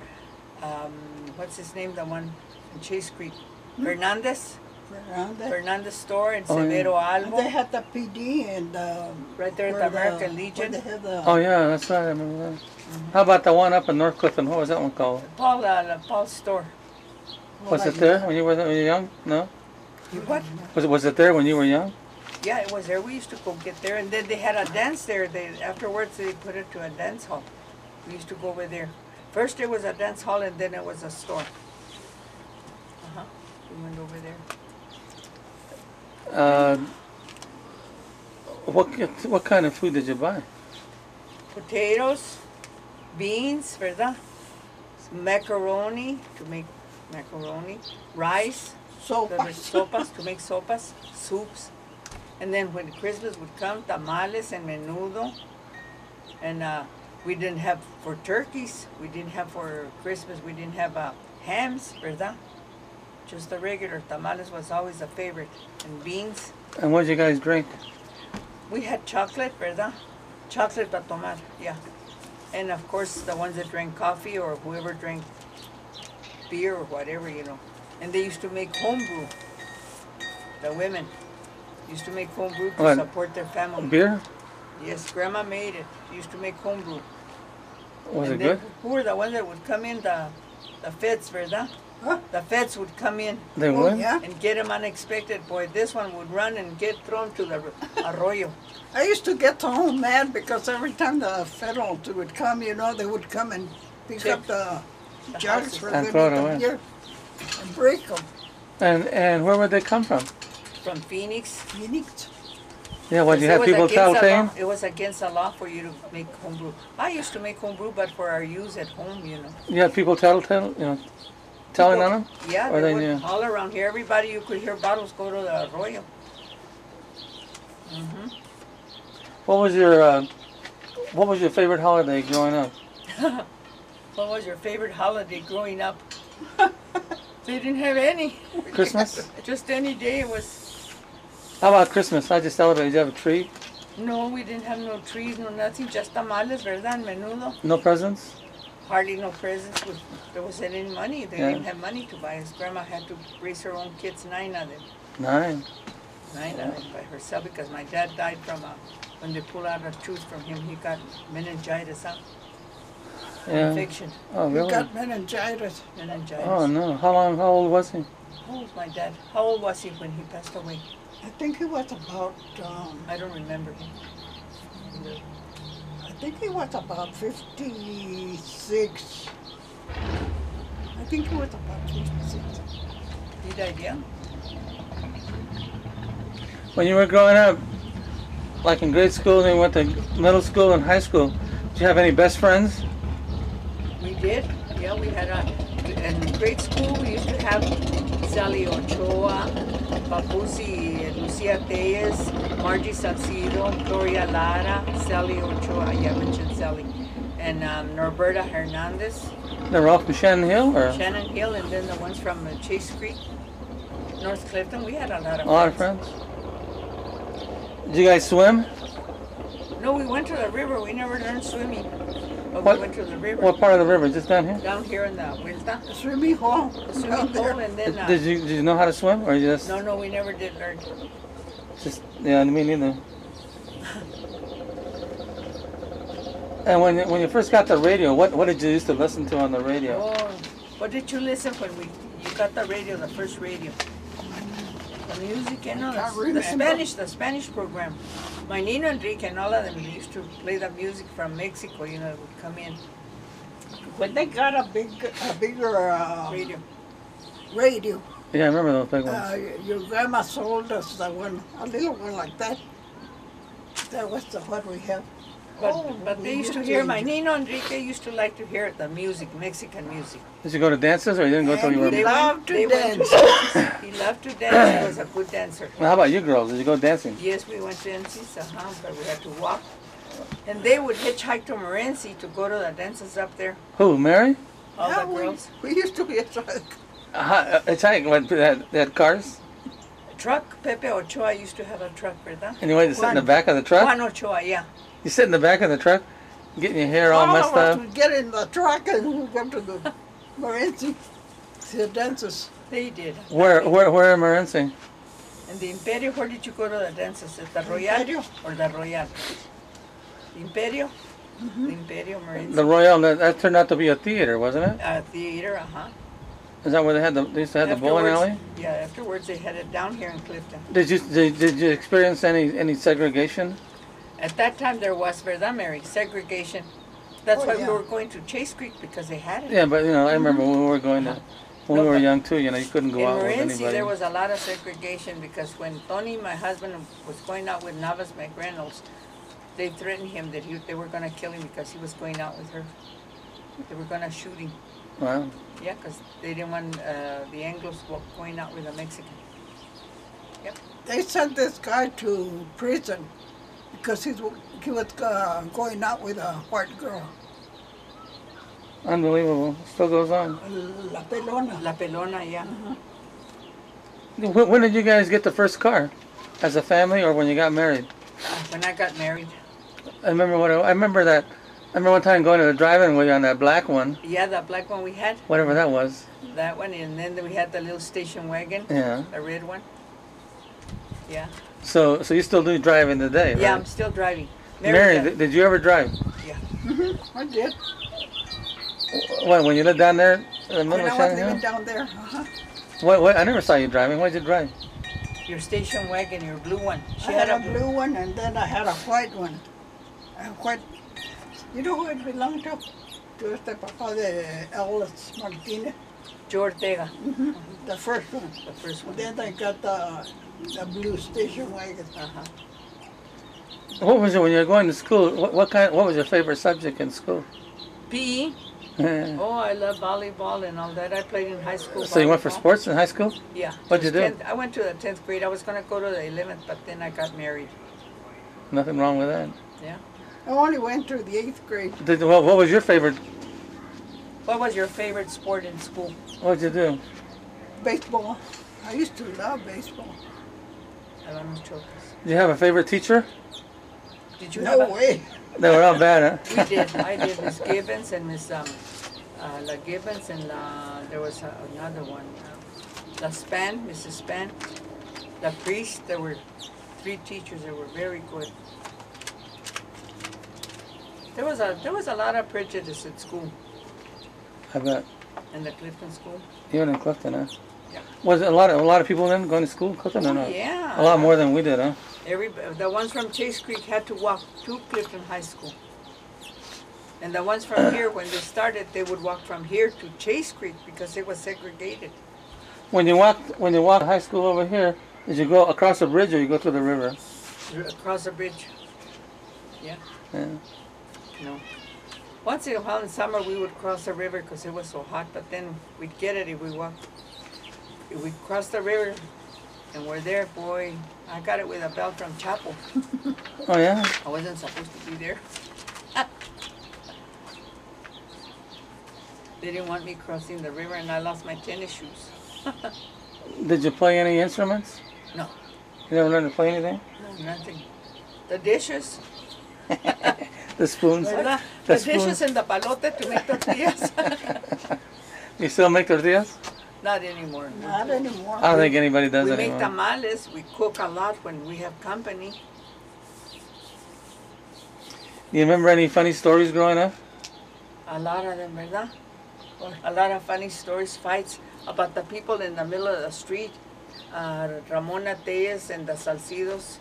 um, what's his name, the one in Chase Creek, Fernandez, Around there. Fernandez store in Oh, yeah. Severo Albo. They had the PD and um, Right there at the American where Legion. the, Oh yeah, that's right. I remember that. How about the one up in North Clifton? What was that one called? Paul, uh, Paul's store. Was it there when you were when you were young? No. You what? Was it was it there when you were young? Yeah, it was there. We used to go get there, and then they had a dance there. They afterwards they put it to a dance hall. We used to go over there. First it was a dance hall, and then it was a store. Uh huh. We went over there. Uh, what what kind of food did you buy? Potatoes, beans, ¿verdad? Macaroni to make macaroni, rice, soap. the sopas to make sopas, soups. And then when Christmas would come, tamales and menudo. And uh, we didn't have for turkeys, we didn't have for Christmas, we didn't have uh, hams, ¿verdad? Just the regular tamales was always a favorite. And beans. And what did you guys drink? We had chocolate, ¿verdad? Chocolate para tomar, yeah. And of course, the ones that drank coffee or whoever drank beer or whatever, you know. And they used to make homebrew. The women used to make homebrew to What? support their family. Beer? Yes, grandma made it. She used to make homebrew. Was and it good? Who were the ones that would come in? The the feds, ¿verdad? Huh? The feds would come in They Oh, would. yeah. and get him unexpected. Boy, this one would run and get thrown to the arroyo. I used to get so mad because every time the federals would come, you know, they would come and pick Check up the the jugs houses. for And the throw it away. beer and break them. And and where would they come from? From Phoenix. Phoenix. Yeah, what Yes, you it have people against the? It was against the law for you to make homebrew. I used to make homebrew, but for our use at home, you know. You had people tattletale, you know, telling on them? Yeah, Or they they would knew? all around here. Everybody, you could hear bottles go to the arroyo. hmm What was your uh, what was your favorite holiday growing up? What was your favorite holiday growing up? they didn't have any. Christmas? Just any day it was. How about Christmas? I just you celebrate? Did you have a tree? No, we didn't have no trees, no nothing. Just tamales, verdad, and menudo. No presents? Hardly no presents. Was, there wasn't any money. They Yeah. didn't have money to buy. His grandma had to raise her own kids, nine of them. Nine. Nine of them by herself because my dad died from a, when they pulled out a tooth from him, he got meningitis, huh? Yeah. Infection, Oh, You really? got meningitis. meningitis. Oh no. How long? How old was he? How old was my dad? How old was he when he passed away? I think he was about, um, I don't remember him. I think he was about 56. I think he was about 56. He died young. When you were growing up, like in grade school, then you went to middle school and high school. Did you have any best friends? We did, yeah, we had a, in grade school, we used to have Sally Ochoa, Papusi, Lucia Tellez, Margie Salcido, Gloria Lara, Sally Ochoa, yeah, I mentioned Sally, and um, Norberta Hernandez, They were all from Shannon Hill, or? Shannon Hill, and then the ones from uh, Chase Creek, North Clifton, we had a lot of a lot of friends. Did you guys swim? No, we went to the river, we never learned swimming, but What- we went to the river. What part of the river? Just down here? Down here in the Huerta, The swimming hole. the down swimming there. pool, and then, uh, Did you did you know how to swim, or you just no, no, we never did learn. just yeah? Me neither. And when when you first got the radio, what what did you used to listen to on the radio? Oh, What did you listen when we, you got the radio, the first radio? The music, you know, the, the remember. Spanish, the Spanish program. My Nino Enrique and all of them used to play the music from Mexico, you know, it would come in, When they got a big, a bigger uh, radio. radio, Yeah, I remember those big ones. uh, your grandma sold us the one, a little one like that. That was the one we have. But, Oh, but they used to hear, my Nino Enrique used to like to hear the music, Mexican music. Did you go to dances or you didn't go till you were? They went- loved to they went dance. He loved to dance, he was a good dancer. Well, how about you girls? Did you go dancing? Yes, we went to dances, uh-huh, but we had to walk. And they would hitchhike to Morenci to go to the dances up there, Who, Mary? all Yeah, the girls. We used to be a truck. Uh, it's like what they had, they had cars, Truck, Pepe Ochoa used to have a truck, ¿verdad? and you wanted to sit in the back of the truck. Juan Ochoa, yeah. You sit in the back of the truck, getting your hair all All messed up. would get in the truck and we'd go to the Morenci, see the dances. They did. Where, where, where in Morenci? And the Imperio, where did you go to the dances? At the Royal Imperio. or the Royal? Imperio? The Imperio Morenci. The Royal. That, that turned out to be a theater, wasn't it? Uh, theater, uh-huh. Is that where they had the? They used to have the bowling alley. Yeah, afterwards they headed down here in Clifton. Did you did, did you experience any any segregation? At that time, there was, ¿verdad, Mary? Segregation. That's Oh, why yeah. we were going to Chase Creek because they had it. Yeah, but you know, I remember when we were going to when No, we were but- young too. You know, you couldn't go In out with Morenci, anybody. there was a lot of segregation because when Tony, my husband, was going out with Navas McReynolds, they threatened him that he, they were going to kill him because he was going out with her. They were going to shoot him. Wow. Yeah, because they didn't want uh, the Anglos wa- going out with a Mexican. They sent this guy to prison because he's, he was uh, going out with a white girl, Unbelievable. Still goes on. La Pelona. La Pelona, yeah. When, when did you guys get the first car? As a family or when you got married? Uh, when I got married. I remember what I, I remember that. I remember one time going to the drive-in with you on that black one, Yeah, the black one we had, whatever that was. that one, and then we had the little station wagon, Yeah. the red one. Yeah. So so you still do driving today, right? Yeah, I'm still driving. Mary, does. did, did you ever drive? Yeah. I did. What when you lived down there uh, in the When middle I of was living down there. Uh-huh. What, what? I never saw you driving. Why did you drive? Your station wagon, your blue one. She I had a blue one and then I had a white one. A white. You know who it belonged to? To este papá de Ellis Martinez, Joe Ortega, mm-hmm. the first one. the first one. Then I got the, the blue station wagon. Uh-huh. What was it when you were going to school? What, what kind? What was your favorite subject in school? PE. Oh, I love volleyball and all that. I played in high school. So you went for sports in high school? Yeah. What'd you do? 10th I went to the 10th grade. I was going to go to the 11th, but then I got married. Nothing wrong with that. Yeah. I only went through the eighth grade. Did, what, what was your favorite? What was your favorite sport in school? What did you do? Baseball. I used to love baseball. Alam Chocas. Did you have a favorite teacher? Did you No have a... way. They were all bad, huh? We did. I did Miss Gibbons and Miss um, uh, La Gibbons and La, there was a, another one. Uh, La Span, Mrs. Span. La Priest. There were three teachers that were very good. There was a there was a lot of prejudice at school, I bet. in the Clifton school. Even in Clifton, huh? Yeah. Was a lot of a lot of people then going to school Clifton or not? Yeah. A lot more than we did, huh? Every the ones from Chase Creek had to walk to Clifton High School. And the ones from here, when they started, they would walk from here to Chase Creek because it was segregated. When you walk, when you walked high school over here, did you go across the bridge or you go through the river? across the bridge. Yeah. Yeah. No. Once in a while in summer, we would cross the river because it was so hot, but then we'd get it if we walked. We crossed the river and we're there, boy, I got it with a belt from Chapel. Oh yeah. I wasn't supposed to be there. they didn't want me crossing the river and I lost my tennis shoes. Did you play any instruments? No. You never learned to play anything? No, nothing. The dishes, The spoons. The The dishes and the palote to make tortillas. You still make tortillas? Not anymore. Not anymore. I don't think anybody does we anymore. make tamales. We cook a lot when we have company. Do you remember any funny stories growing up? A lot of them, ¿verdad? a lot of funny stories, fights about the people in the middle of the street. Uh, Ramona Tellez and the Salcidos,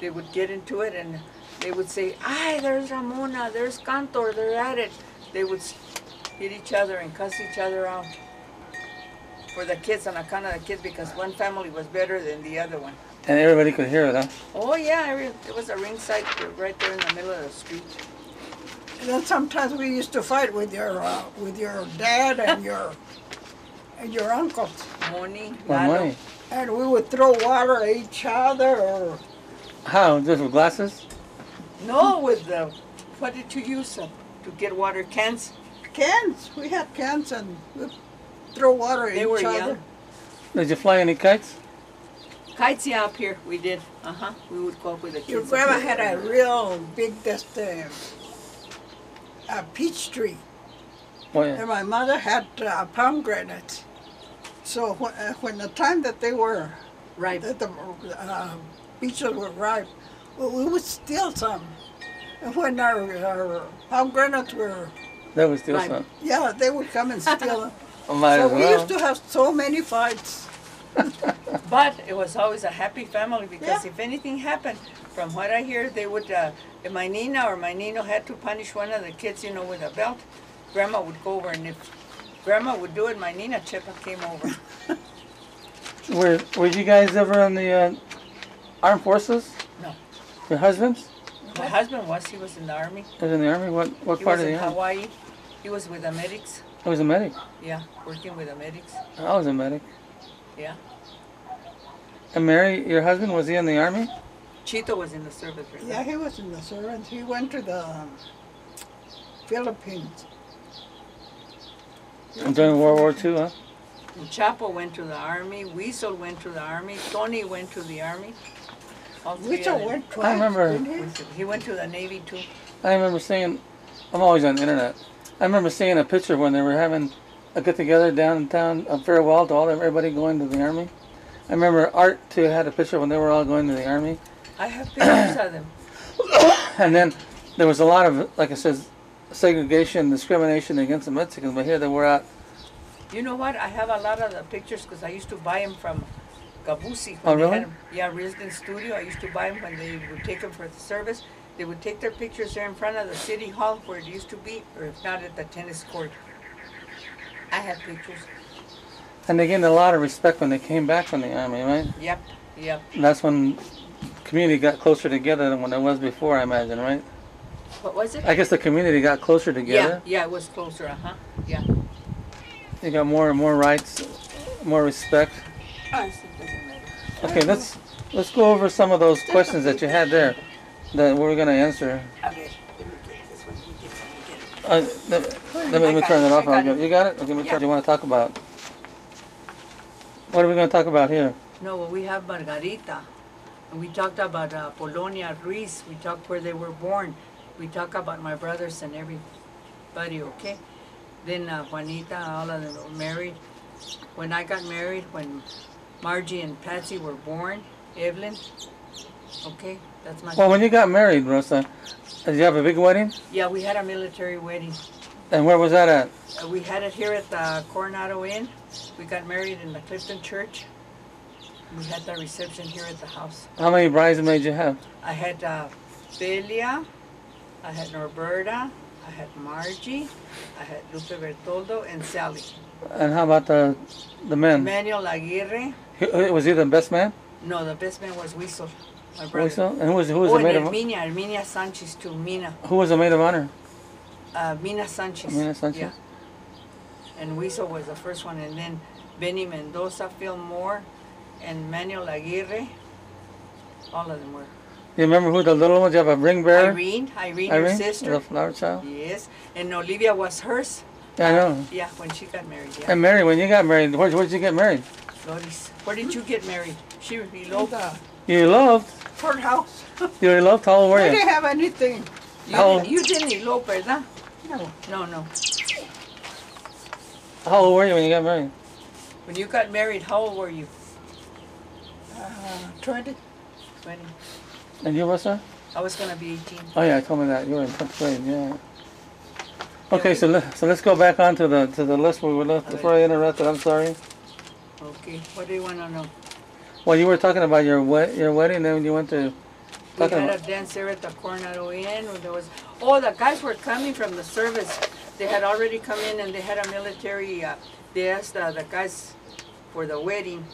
they would get into it and they would say, "Ay, there's Ramona, there's Cantor, they're at it." They would hit each other and cuss each other out for the kids on account of the kids because one family was better than the other one. And everybody could hear it, huh? Oh yeah, every, it was a ringside right there in the middle of the street. And then sometimes we used to fight with your uh, with your dad and your and your uncles, Moni, Or money. and we would throw water at each other or How? Just with glasses? No, with the what did you use uh, to get water cans? cans. We had cans and we'd throw water at They each were other. young. Did you fly any kites? Kites, yeah, up here we did. Uh huh. We would go up with the kids. Your grandma had a real big this uh, a peach tree, Well, and my mother had uh, pomegranates. So when, uh, when the time that they were right. that the uh, peaches were ripe, well, we would steal some. And when our, our pomegranates were, that was still Right. some. yeah, they would come and steal them. Might so as we well. used to have so many fights. But it was always a happy family because Yeah. if anything happened, from what I hear, they would, uh, if my Nina or my Nino had to punish one of the kids, you know, with a belt, Grandma would go over and if Grandma would do it, my Nina Chepa came over. Were, were you guys ever in the uh, armed forces? No. Your husbands? My husband was, he was in the army. He Was in the army? What what He part was of in the army? Hawaii. He was with the medics. I was a medic. Yeah, working with the medics. I was a medic. Yeah. And Mary, your husband, was he in the army? Chito was in the service right Yeah, he was in the service. He went to the um, Philippines. And During World War II, huh? And Chapo went to the army. Weasel went to the army. Tony went to the army. All three Weasel of them. went twice, remember- didn't he? He went to the Navy too. I remember seeing, I'm always on the internet. I remember seeing a picture when they were having a get together downtown, a farewell to all everybody going to the army. I remember Art too had a picture when they were all going to the army. I have pictures of them. And then there was a lot of, like I said, segregation, discrimination against the Mexicans. But here they were at, You know what? I have a lot of the pictures because I used to buy them from Gabusi. Oh, really? had. Yeah, Resident Studio. I used to buy them when they would take them for the service. They would take their pictures there in front of the city hall where it used to be, or if not at the tennis court. I have pictures. and they gained a lot of respect when they came back from the army, right? Yep, yep. And that's when community got closer together than when it was before, I imagine, right? What was it? I guess the community got closer together. yeah, yeah, it was closer. Uh huh. Yeah. They got more and more rights, more respect. Ah, it doesn't matter. Okay, let's let's go over some of those questions that you had there that we're gonna answer. It, it. Uh, let, me, let me turn it off. I got go- it. You got it? Okay, one do you want to talk about? What are we gonna talk about here? No, well, we have Margarita. And we talked about uh, Polonia Ruiz. We talked where they were born. We talk about my brothers and everybody, okay? Then uh, Juanita, all of them were married. When I got married, when Margie and Patsy were born, Evelyn, okay? That's my. Well, when you got married, Rosa, did you have a big wedding? yeah, we had a military wedding. And where was that at? Uh, we had it here at the Coronado Inn. We got married in the Clifton Church. We had the reception here at the house. How many bridesmaids did you have? I had uh, Delia, I had Norberta, I had Margie, I had Lupe Bertoldo, and Sally. And how about the the men? Manuel Aguirre. Who- Was he the best man? No, the best man was Weasel, my brother. Also? And who was who was oh, the maid of Herminia, Herminia Sanchez too. Mina, who was the maid of honor? uh, Mina Sanchez. Mina Sanchez? Yeah. And Weasel was the first one, and then Benny Mendoza, Phil Moore, and Manuel Aguirre. All of them were. You remember who the little ones? You have a ring bearer? Irene, Irene, Irene? sister. The flower child? Yes, and Olivia was hers. Yeah, I know. Yeah, when she got married. Yeah. And Mary, when you got married, where where'd you get married? Loris. Where did you get married? She eloped. You loved. Courthouse. You eloped. How old were We you? didn't have anything. You, How- didn't, you didn't elope, ¿verdad? No. No, no. How old were you when you got married? When you got married, how old were you? Uh, 20. 20. And you, Rosa? I was gonna be 18. Oh yeah, I told me that. You were in tenth grade, yeah. Okay, so let, so let's go back on to the to the list we were left before I interrupted. I'm sorry. Okay, what do you wanna know? Well, you were talking about your wed your wedding, then you went to We had a dance there at the Coronado Inn, where there was, oh, the guys were coming from the service. They had already come in and they had a military, uh, they asked uh, the guys for the wedding,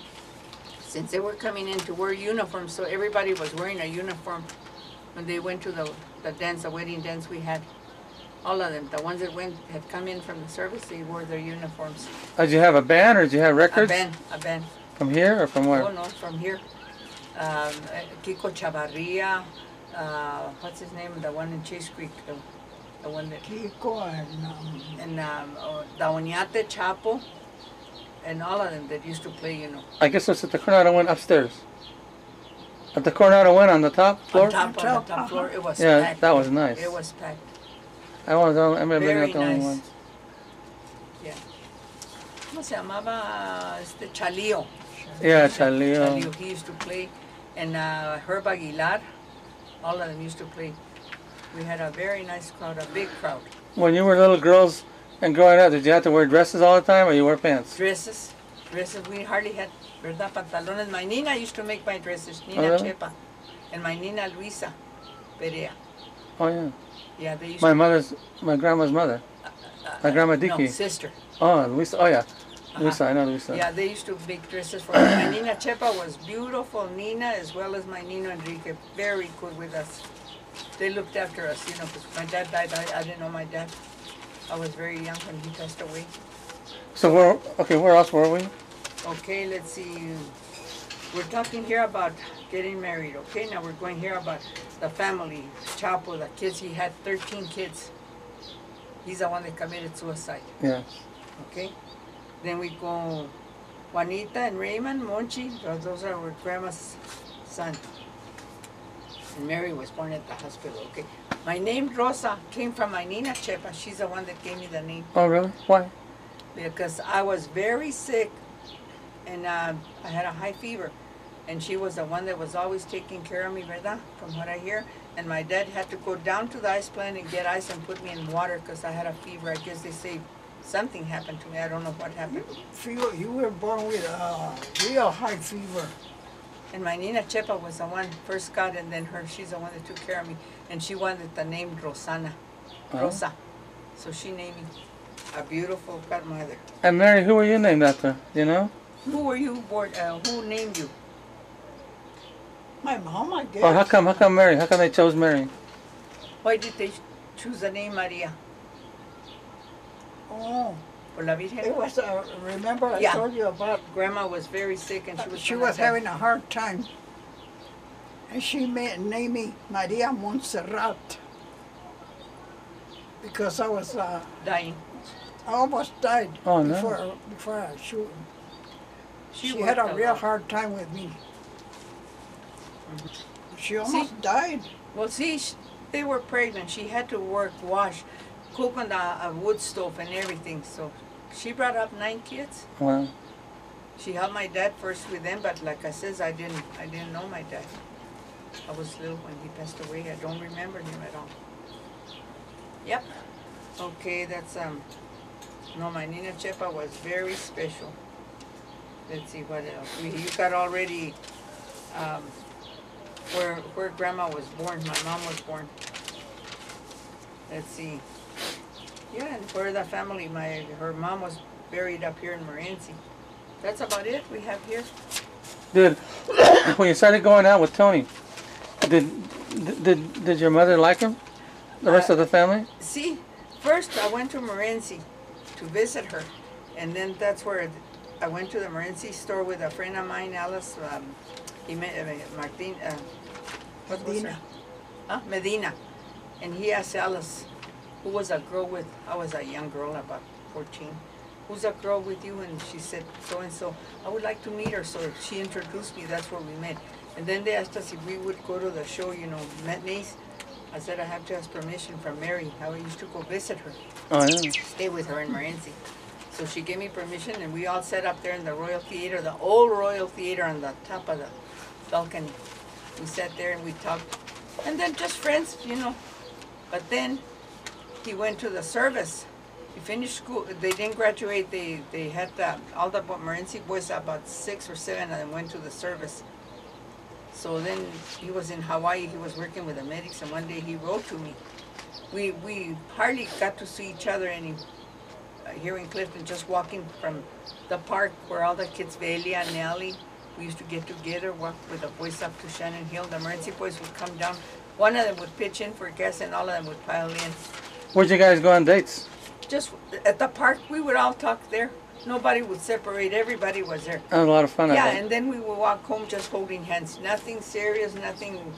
since they were coming in to wear uniforms, so everybody was wearing a uniform when they went to the, the dance, the wedding dance we had. All of them, the ones that went, had come in from the service, they wore their uniforms. Did you have a band or did you have records? A band, a band. From here or from Oh, where? no, from here. Um, eh, Kiko Chavarria, uh, what's his name, the one in Chase Creek, the, the one that, Kiko and, um, and, um, oh, Daoniate Chapo, and all of them that used to play, you know, I guess it's at the Coronado one upstairs. At the Coronado one on the top floor. on top, on the top, top floor, it was Yeah, packed. that was nice. It was packed, I was on. I remember being very at the only nice. one. Yeah. ¿Cómo se llamaba este Chalío? Yeah, Chalío. Chalío, he used to play, and, uh, Herb Aguilar, all of them used to play. We had a very nice crowd, a big crowd. When you were little girls and growing up, did you have to wear dresses all the time or you wear pants? Dresses, dresses, we hardly had, ¿verdad? Pantalones. My Nina used to make my dresses, oh, Nina Oh, really? Chepa, and my Nina Luisa Perea. Oh yeah. Yeah, they used My mother's, my grandma's mother. Uh, uh, my grandma uh, No, Dicky. sister. Oh, Luisa. Oh yeah. Luisa, I know Luisa. Yeah, they used to make dresses for me. My Nina Chepa was beautiful. Nina, as well as my Nino Enrique, very good with us. They looked after us, you know, because my dad died. I, I didn't know my dad. I was very young when he passed away. So where? Okay, where else were we? Okay, let's see. We're talking here about getting married, okay? Now we're going here about the family, Chapo, the kids. He had 13 kids. He's the one that committed suicide, Yeah. okay? Then we go Juanita and Raymond, Monchi, those- those are our grandma's son. And Mary was born at the hospital, okay? My name Rosa came from my Nina Chepa. She's the one that gave me the name Oh really? Why? because I was very sick and uh, I had a high fever. And she was the one that was always taking care of me, ¿verdad? From what I hear. And my dad had to go down to the ice plant and get ice and put me in water because I had a fever. I guess they say something happened to me. I don't know what happened. feel, you were born with a real high fever. And my Nina Chepa was the one first got, and then her, she's the one that took care of me. And she wanted the name Rosana, Oh. Rosa. So she named me a beautiful godmother. And Mary, who were you named after? You know? Who were you born? Uh, who named you? My mom, I guess. Or how come? How come Mary? How come they chose Mary? Why did they choose the name Maria? Oh, Por la Virgen? it was, uh, remember I Yeah. told you about, Grandma was very sick and she was. she gonna was die. having a hard time. And she made, named me Maria Montserrat. Because I was, uh, dying. I almost died Oh, no. before, before I shoot. She, worked had a real lot. hard time with me. She almost died. Well, see, sh- they were pregnant. She had to work, wash, cook on the uh, wood stove and everything. So she brought up nine kids. Wow. She helped my dad first with them, but like I says, I didn't, I didn't know my dad. I was little when he passed away. I don't remember him at all. Yep. Okay, that's um. No, my Nina Chepa was very special. Let's see what else. We, you got already um, where where Grandma was born. My mom was born. Let's see. Yeah, and where the family. My her mom was buried up here in Morenci. That's about it we have here. Did when you started going out with Tony? Did did did your mother like him? The rest Uh, of the family? See, first I went to Morenci to visit her, and then that's where I went to the Morenci store with a friend of mine, Alice. Um, he met uh, Martin. Uh, what was her? Medina. Huh? Medina, and he asked Alice, who was a girl with. I was a young girl, about fourteen. Who's a girl with you? And she said so and so. I would like to meet her, so she introduced me. That's where we met. And then they asked us if we would go to the show, you know, matinees. I said I have to ask permission from Mary. I used to go visit her, Oh yeah. stay with her in Morenci. So she gave me permission, and we all sat up there in the Royal Theater, the old Royal Theater on the top of the balcony. We sat there and we talked, and then just friends, you know. But then he went to the service. He finished school. They didn't graduate. They they had the, all the Morenci boys, about six or seven and went to the service. So then he was in Hawaii. He was working with the medics, and one day he wrote to me. We we hardly got to see each other any uh, here in Clifton. Just walking from the park where all the kids, Velia and Nelly, we used to get together, walk with the boys up to Shannon Hill. The Morenci boys would come down. One of them would pitch in for gas, and all of them would pile in. Where'd you guys go on dates? Just at the park, we would all talk there. Nobody would separate. Everybody was there. That was a lot of fun. Yeah, and then we would walk home just holding hands. Nothing serious, nothing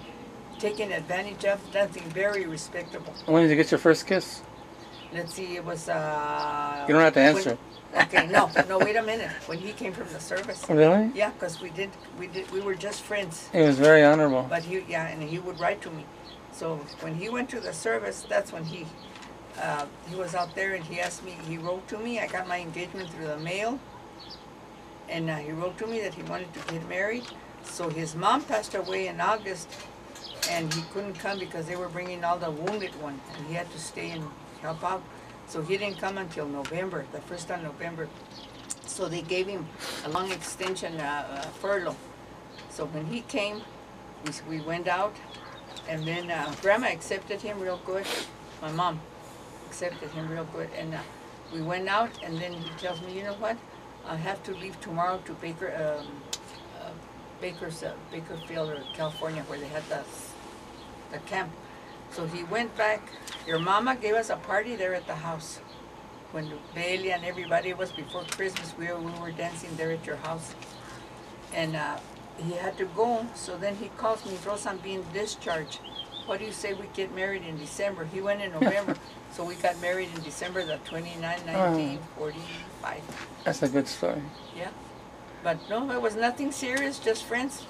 taken advantage of, nothing very respectable. When did you get your first kiss? Let's see, it was uh. You don't have to when- answer. Okay, no, no, wait a minute. When he came from the service. Really? Yeah, because we did, we did, we were just friends. He was very honorable. But he, yeah, and he would write to me. So when he went to the service, that's when he, uh, he was out there and he asked me, he wrote to me, I got my engagement through the mail. And uh, he wrote to me that he wanted to get married. So his mom passed away in August and he couldn't come because they were bringing all the wounded ones, and he had to stay and help out. So he didn't come until November, the first of November. So they gave him a long extension uh, uh, furlough. So when he came, we, we went out and then uh, grandma accepted him real good. My mom accepted him real good and uh, we went out and then he tells me, you know what? I have to leave tomorrow to Baker, um, uh, Baker's, uh, Bakerfield or California where they had the, the camp. So he went back. Your mama gave us a party there at the house. When Bailey and everybody was before Christmas, we were, we were dancing there at your house. And uh, he had to go, so then he calls me, Rosa, I'm being discharged. What do you say we get married in December? He went in November, so we got married in December the 29, 1945. That's a good story. Yeah. But no, it was nothing serious, just friends.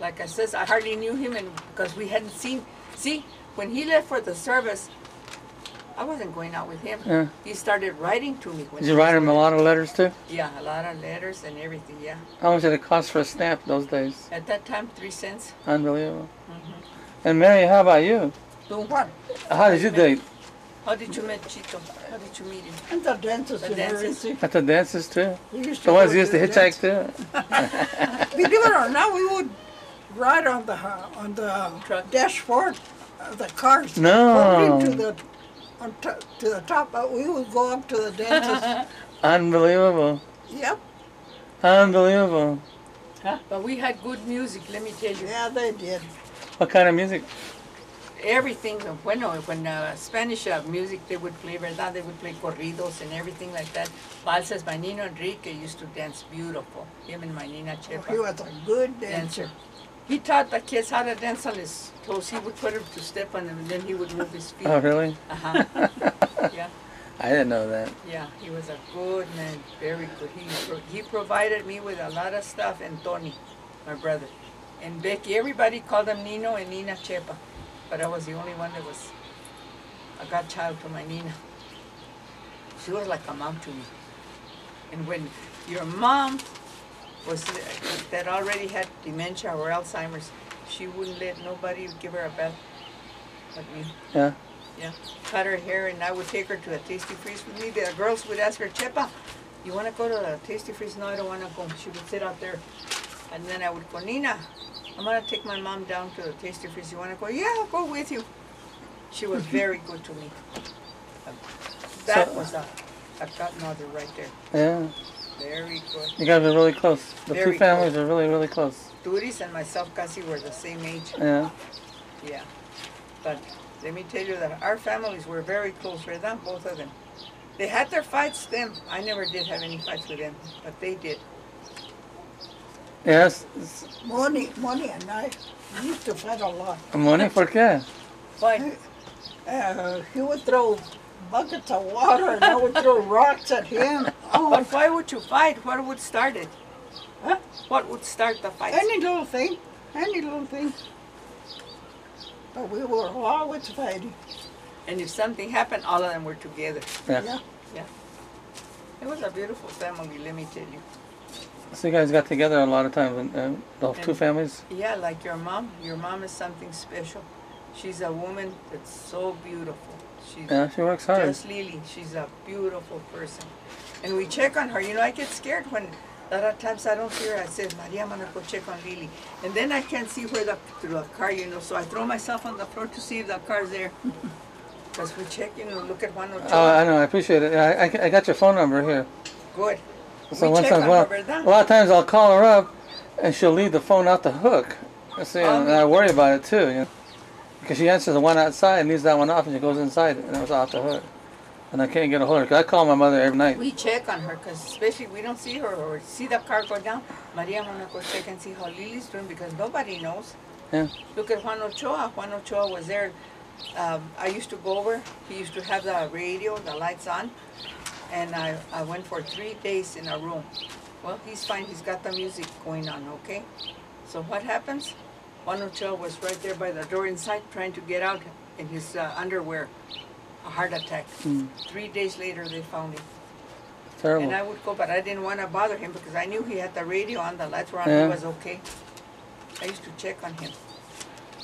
Like I says, I hardly knew him, and because we hadn't seen. See, when he left for the service, I wasn't going out with him. Yeah. He started writing to me. When Did you write him a lot of letters too? Yeah, a lot of letters and everything. Yeah. How much did it cost for a stamp those days? At that time, three cents. Unbelievable. Mhm. And Mary, how about you? Do what? How did you date? How did you meet Chito? How did you meet him? And the dentist The in dentist. Morenci. At the dances too? We used So go was you used to hitchhike dentist. too? Believe it or not, we would ride on the uh, on the um, Truck. dashboard of the cars. No. Holding to the on to, to the top, but we would go up to the dentist. Unbelievable. yep. Unbelievable. But we had good music, let me tell you. Yeah, they did. What kind of music? Everything, bueno, when uh, Spanish uh, music they would play, ¿verdad? They would play corridos and everything like that. Valses by Nino Enrique used to dance beautiful. Him and my Nina He was a good dancer. dancer. He taught the kids how to dance on his toes. He would put them to step on them and then he would move his feet. Oh, really? Uh-huh. Yeah, I didn't know that. yeah, he was a good man, very good. He, pro- he provided me with a lot of stuff and Tony, my brother. And Becky, everybody called them Nino and Nina Chepa. But I was the only one that was a godchild to my Nina. She was like a mom to me. And when your mom was uh, that already had dementia or Alzheimer's, she wouldn't let nobody give her a bath but me. Yeah. Yeah. Cut her hair and I would take her to a Tastee-Freez with me. The girls would ask her, Chepa, you wanna go to a Tastee-Freez? No, I don't wanna go. She would sit out there. And then I would go, Nina, I'm gonna take my mom down to the Tastee-Freez. You wanna go? Yeah, I'll go with you. She was very good to me. Um, that So- was a, a godmother right there. Yeah. Very good. You guys are really close. The Very two families are really, really close. Turis and myself, Cassie, were the same age. Yeah. Yeah. But let me tell you that our families were very close, ¿verdad? Both of them. They had their fights, them. I never did have any fights with them, but they did. Yes. it's- Money, money, and I used to fight a lot. Money, ¿por qué? Why? Uh, he would throw buckets of water, and I would throw rocks at him. Oh, But why would you fight? What would start it? Huh? What would start the fight? any little thing, any little thing. But we were always fighting. And if something happened, all of them were together. Yeah. Yeah. It was a beautiful family, let me tell you. So you guys got together a lot of times, and uh, the two families. Yeah, like your mom. Your mom is something special. She's a woman that's so beautiful. She's Yeah, she works hard. just Lily. She's a beautiful person. And we check on her. You know, I get scared when a lot of times I don't her. I say, Maria, I'm gonna go check on Lily. And then I can't see where the through the car, you know, so I throw myself on the floor to see if the car's there. Because we check, you know, look at one or two. Oh, I know. I appreciate it. I, I, I got your phone number here. Good. So we once check a on while, her, a lot of times I'll call her up, and she'll leave the phone out the hook. I see, and Um, I worry about it too, you know, because she answers the one outside and leaves that one off, and she goes inside, and it was off the hook, and I can't get a hold of her. Cause I call my mother every night. We check on her because especially we don't see her or see the car go down. Maria, I'm gonna go check and see how Lily's doing because nobody knows. Yeah. Look at Juan Ochoa. Juan Ochoa was there. Um, I used to go over. He used to have the radio, the lights on, and I, I went for three days in a room. Well, he's fine. He's got the music going on, okay? So what happens? Juan Ochoa was right there by the door inside trying to get out in his uh, underwear. A heart attack. Mm. Three days later, they found him. Terrible. And I would go, but I didn't want to bother him because I knew he had the radio on, the lights were on, Yeah. he was okay. I used to check on him.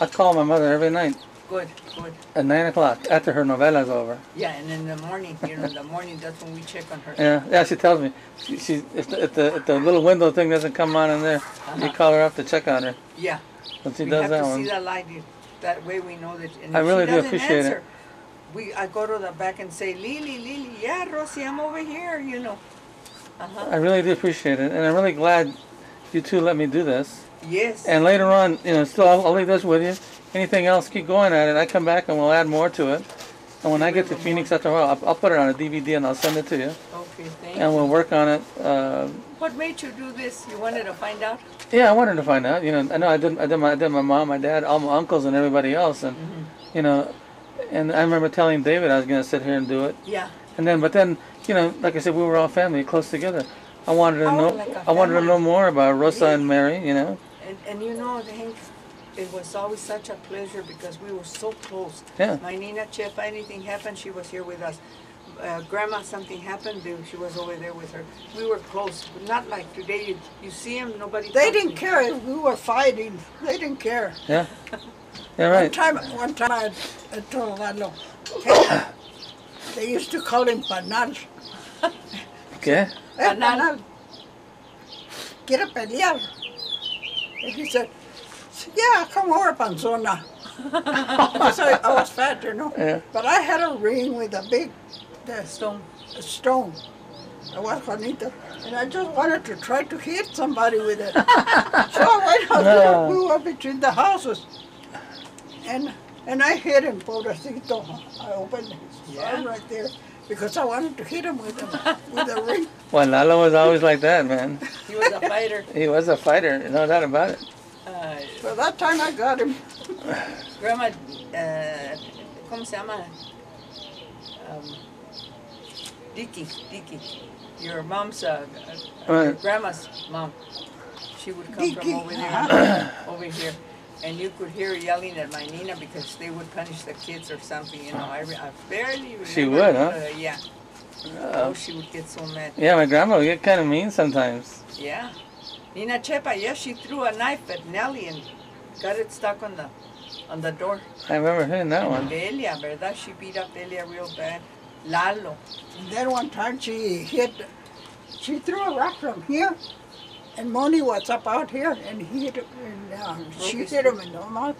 I call my mother every night Good, good. at nine o'clock after her novela's over. Yeah, and in the morning, you know, in the morning, that's when we check on her. Yeah, yeah. She tells me she, she if, the, if the if the little window thing doesn't come on in there, you Uh-huh. call her up to check on her. Yeah, But she we does have that to one. see the light. That way we know that. And I really do appreciate it. answer, We, I go to the back and say, Lily, Lily, yeah, Rosie, I'm over here, you know. Uh-huh. I really do appreciate it, and I'm really glad you two let me do this. Yes. And later on, you know, still I'll, I'll leave this with you. Anything else, keep going at it. I come back and we'll add more to it. And when I get to Phoenix after a while, I'll, I'll put it on a DVD and I'll send it to you. Okay, thank And you. we'll work on it. Uh, What made you do this? You wanted to find out? yeah, I wanted to find out. You know, I know I did. I did my, I did my mom, my dad, all my uncles, and everybody else. And Mm-hmm. you know, and I remember telling David I was going to sit here and do it. Yeah. And then, but then, you know, like I said, we were all family, close together. I wanted to Oh, know. like a I wanted to family. know more about Rosa and Mary. You know. And, and you know, the Hank, it was always such a pleasure because we were so close. Yeah. My Nina Chef, anything happened, she was here with us. Uh, grandma, something happened, then she was over there with her. We were close, but not like today. You, you see him, nobody. They didn't you. care if we were fighting. They didn't care. Yeah. Yeah. right. One time, one time I, I told Lalo, hey, they used to call him Panal. Okay. Hey, Panal. Panal, quiere pelear. And he said, yeah, come over, Panzona. Because I, I was fat, you know. Yeah. But I had a ring with a big the Stone. stone. I was Juanita. And I just wanted to try to hit somebody with it. so I went out there. We were between the houses. And and I hit him, pobrecito. I opened his Yeah. arm right there because I wanted to hit him with a, with a ring. Well, Lalo was always like that, man. He was a fighter. He was a fighter, no doubt about it. Uh, So that time I got him. grandma, uh, ¿cómo se llama? Um, Dicky, Dicky. Your mom's, uh, uh, your grandma's mom. She would come Dicky, from over there, uh-huh. over here. And you could hear yelling at my Nina because they would punish the kids or something, you know. I, re- I barely remember. She would, huh? Uh, yeah. Uh, Oh, she would get so mad. yeah, my grandma would get kind of mean sometimes. Yeah. Nina Chepa, yes, she threw a knife at Nellie and got it stuck on the on the door. I remember hearing that one. Delia, ¿verdad? She beat up Delia real bad. Lalo. And then one time she hit, she threw a rock from here. And Moni was up out here and he hit him, and um, she hit him in the mouth.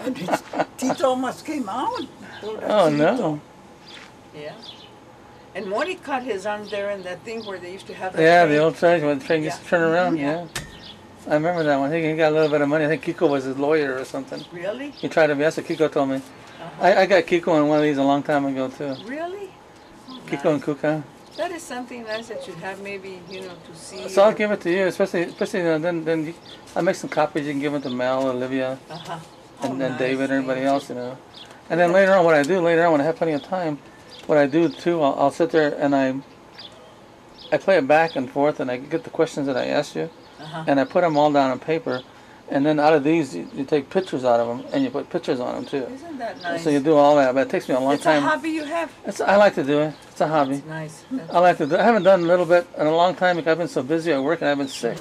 And his teeth almost came out. Oh no. Yeah. And Moni caught his arm there in that thing where they used to have the Yeah, train. the old train when the train used to turn around. Yeah. Yeah. I remember that one. I think he got a little bit of money. I think Kiko was his lawyer or something. Really? He tried to be. That's what Kiko told me. Uh-huh. I, I got Kiko on one of these a long time ago too. Really? Oh, Kiko nice. and Kuka. That is something nice that you have maybe, you know, to see. So I'll give it to you, especially especially you know, then then you, I'll make some copies. You can give them to Mel, Olivia, Uh-huh. and Oh, then nice. David, and everybody else. You know. And then later on, what I do later on when I have plenty of time, what I do too, I'll, I'll sit there and I I play it back and forth, and I get the questions that I asked you, Uh-huh. and I put them all down on paper, and then out of these you, you take pictures out of them, and you put pictures on them too. Isn't that nice? So you do all that, but it takes me a long it's time. a hobby you have. It's, I like to do it. It's a hobby. It's nice. That's I like to do. I haven't done a little bit in a long time because I've been so busy at work and I've been sick.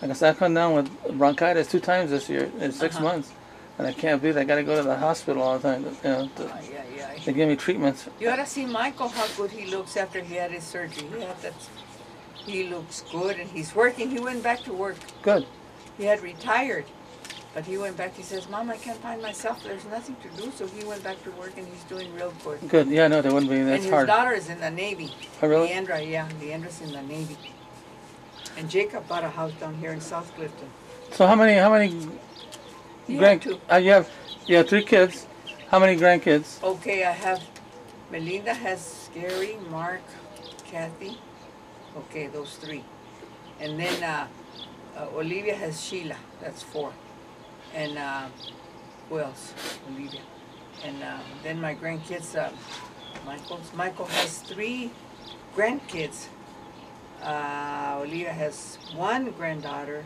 Like I said, I've come down with bronchitis two times this year in 6 Uh-huh. months. And I can't breathe. I got to go to the hospital all the time. You know, to, they give me treatments. You ought to see Michael how good he looks after he had his surgery. He had that. He looks good and he's working. He went back to work. Good. He had retired, but he went back. He says, "Mom, I can't find myself. There's nothing to do." So he went back to work and he's doing real good. Good. Yeah, no, that wouldn't be. That's and his hard. daughter is in the Navy. Oh, really? Leandra, yeah, Leandra's in the Navy. And Jacob bought a house down here in South Clifton. So how many? How many Grand? two. Uh, you have you have three kids. How many grandkids? Okay, I have Melinda has Gary, Mark, Kathy. Okay, those three. And then uh, uh, Olivia has Sheila. That's four. And uh, who else? Olivia. And uh, then my grandkids, uh, Michael's. Michael has three grandkids. Uh, Olivia has one granddaughter.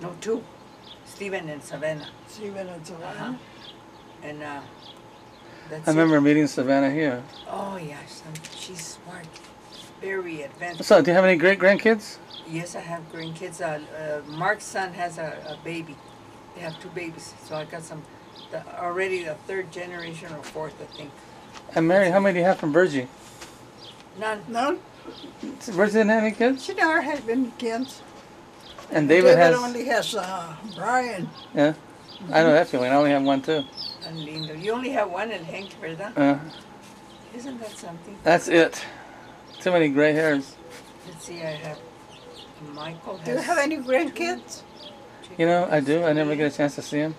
No, two. Stephen and Savannah. Steven and Uh-huh. Savannah. And uh, that's I it. remember meeting Savannah here. Oh yes, um, she's smart, very advanced. So, do you have any great grandkids? Yes, I have grandkids. Uh, uh, Mark's son has a, a baby. They have two babies, so I got some. The, already the third generation or fourth, I think. And Mary, how many do you have from Virgie? None. None. Virgie didn't have any kids. she never had any kids. And David, has. only has uh, Brian. Yeah, I know that feeling. I only have one too. And lindo. You only have one in Hank, ¿verdad? Uh, Isn't that something? that's it. Too many gray hairs. Let's see. I have Michael. Has, Do you have any grandkids? You know, I do. I never get a chance to see him.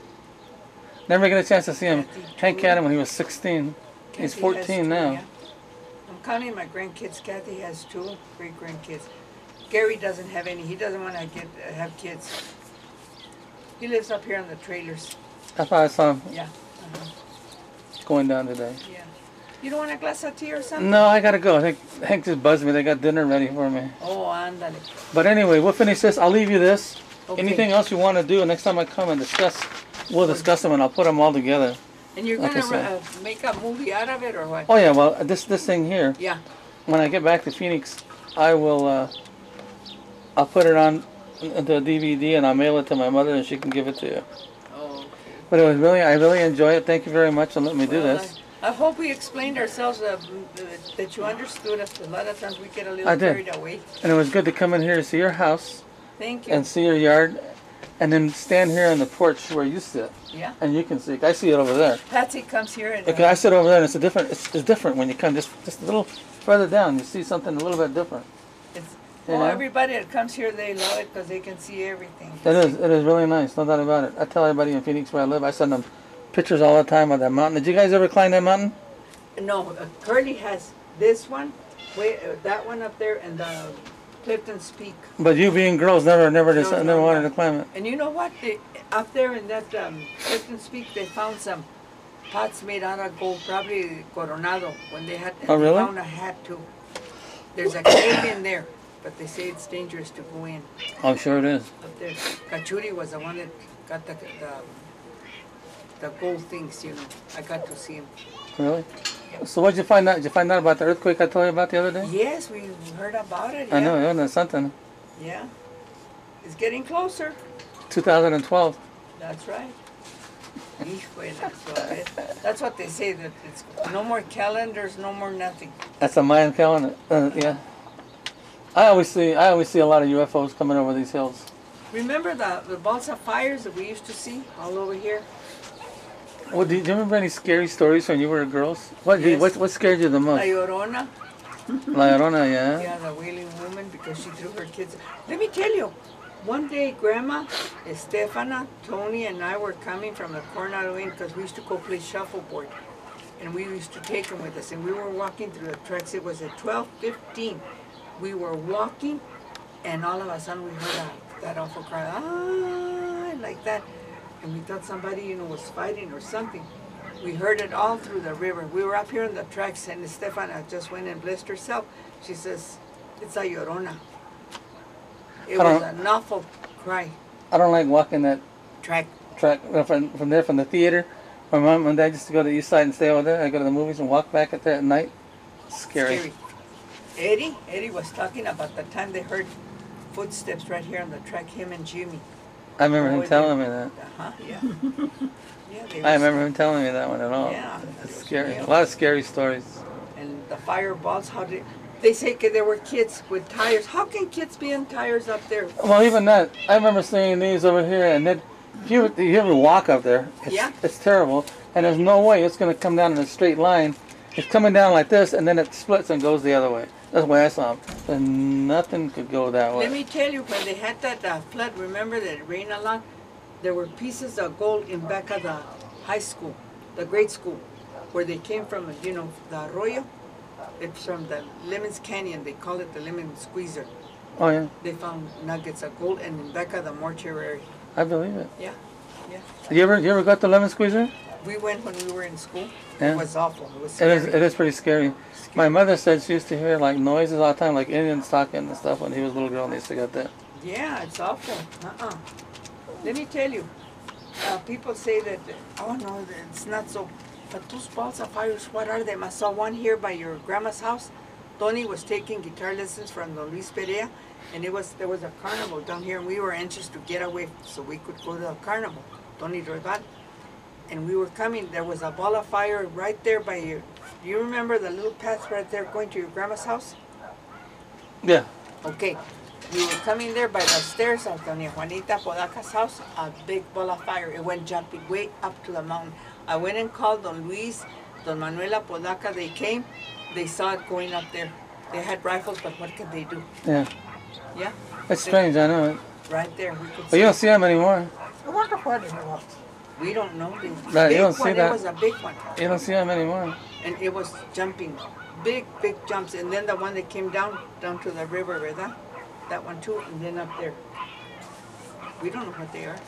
Never get a chance to see him. Kathy, Hank had him when he was 16. He's Kathy has 14 two, now. yeah. I'm counting my grandkids. Kathy has two great grandkids. Gary doesn't have any. He doesn't want to get uh, have kids. He lives up here on the trailers. That's why I saw him Yeah. Uh-huh. going down today. Yeah. You don't want a glass of tea or something? No, I gotta go. I think Hank just buzzed me. They got dinner ready for me. Oh, ándale. But anyway, we'll finish this. I'll leave you this. Okay. Anything else you want to do next time I come and discuss, we'll discuss them and I'll put them all together. And you're like I gonna uh, make a movie out of it or what? Oh yeah, well this this thing here. Yeah. When I get back to Phoenix, I will. Uh, I'll put it on the DVD and I'll mail it to my mother and she can give it to you. Oh. But it was really, I really enjoy it. Thank you very much for letting me do Well, this. I, I hope we explained ourselves uh, that you understood us. A lot of times we get a little I did. carried away. And it was good to come in here and see your house Thank you. and see your yard, and then stand here on the porch where you sit yeah. and you can see. I see it over there. Patsy comes here and. Okay, uh, I sit over there and it's a different. It's, it's different when you come just just a little further down. You see something a little bit different. Well, know? everybody that comes here, they love it because they can see everything. It is. It is really nice. No doubt about it. I tell everybody in Phoenix where I live. I send them pictures all the time of that mountain. Did you guys ever climb that mountain? No, uh, Curly has this one, wait, uh, that one up there, and the Clifton's Peak. But you being girls never never No, decided, no, never wanted no. to climb it. And you know what? They, up there in that um, Clifton's Peak, they found some pots made out of gold, probably Coronado, when they had. Oh, they really? found a hat too. There's a cave in there, but they say it's dangerous to go in I'm sure it is. up there. Kachuri was the one that got the the, the gold things. You know, I got to see him. Really? So what'd you find out? Did you find out about the earthquake I told you about the other day? Yes, we heard about it. I yeah. know, it was something. Yeah. It's getting closer. 2012. That's right. Híjole, so it- That's what they say, that it's no more calendars, no more nothing. That's a Mayan calendar. Uh, yeah. I always see I always see a lot of UFOs coming over these hills. Remember the, the balsa fires that we used to see all over here? Well, do you, do you remember any scary stories when you were girls? What Yes. what, what scared you the La most? Llorona, La Llorona, yeah. yeah, the wailing woman, because she threw her kids. Let me tell you, one day Grandma, Estefana, Tony, and I were coming from the Coronado Inn because we used to go play shuffleboard. And we used to take them with us. And we were walking through the tracks. It was at 12:15. We were walking, and all of a sudden we heard a, that awful cry, ah, like that. And we thought somebody, you know, was fighting or something. We heard it all through the river. We were up here on the tracks, and Estefana just went and blessed herself. She says, "It's a llorona." It was an awful cry. I don't like walking that Track. track uh, from from there from the theater. My mom and dad used to go to the east side and stay over there. I go to the movies and walk back at there at night. Scary. Scary. Eddie, Eddie was talking about the time they heard footsteps right here on the track. Him and Jimmy. I remember him telling me that. Uh-huh, yeah. Yeah, I remember him telling me that one at all. Yeah. It's scary. A lot of scary stories. And the fireballs, how did, they say 'cause there were kids with tires. How can kids be in tires up there? Well, even that, I remember seeing these over here, and then if you, if you ever walk up there, it's, Yeah. it's terrible, and there's no way it's going to come down in a straight line. It's coming down like this, and then it splits and goes the other way. That's the way I saw them. And nothing could go that way. Let me tell you, when they had that uh, flood, remember that it rained a lot? There were pieces of gold in back of the high school, the grade school, where they came from, you know, the arroyo. It's from the Lemons Canyon, they call it the lemon squeezer. oh yeah, They found nuggets of gold and in back of the mortuary. I believe it. Yeah, yeah. You ever, you ever got the lemon squeezer? We went when we were in school. Yeah. It was awful. It was scary. is, it is pretty scary. My mother said she used to hear like noises all the time, like Indians talking and stuff when he was a little girl and they used to get that. Yeah, it's awful. Uh-uh. Let me tell you, uh, people say that, oh no, it's not so. But those balls of fires, what are them? I saw one here by your grandma's house. Tony was taking guitar lessons from Don Luis Perea, and it was there was a carnival down here, and we were anxious to get away so we could go to the carnival. Tony Roybal. And we were coming, there was a ball of fire right there by you. do you remember the little path right there going to your grandma's house? Yeah. Okay, we were coming there by the stairs of Doña Juanita Podaca's house, a big ball of fire. It went jumping way up to the mountain. I went and called Don Luis, Don Manuela Podaca. They came, they saw it going up there. They had rifles, but what could they do? Yeah. Yeah, It's strange, I know it. right there. We could But see. you don't see them anymore. I wonder what it was. We don't know. The Right, you don't see one, that. It was a big one, You don't see them anymore. and it was jumping, big, big jumps. And then the one that came down, down to the river, ¿verdad? That that one too, and then up there. We don't know what they are.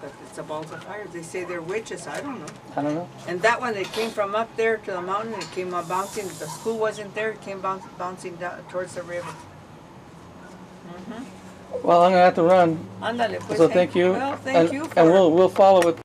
But it's the balls of fire. They say they're witches. I don't know. I don't know. And that one, it came from up there to the mountain. It came uh, bouncing. The school wasn't there. It came bounce, bouncing down towards the river. Well, I'm gonna have to run. Ándale, pues. So thank eh, you. Well, thank and, you for. and we'll we'll follow with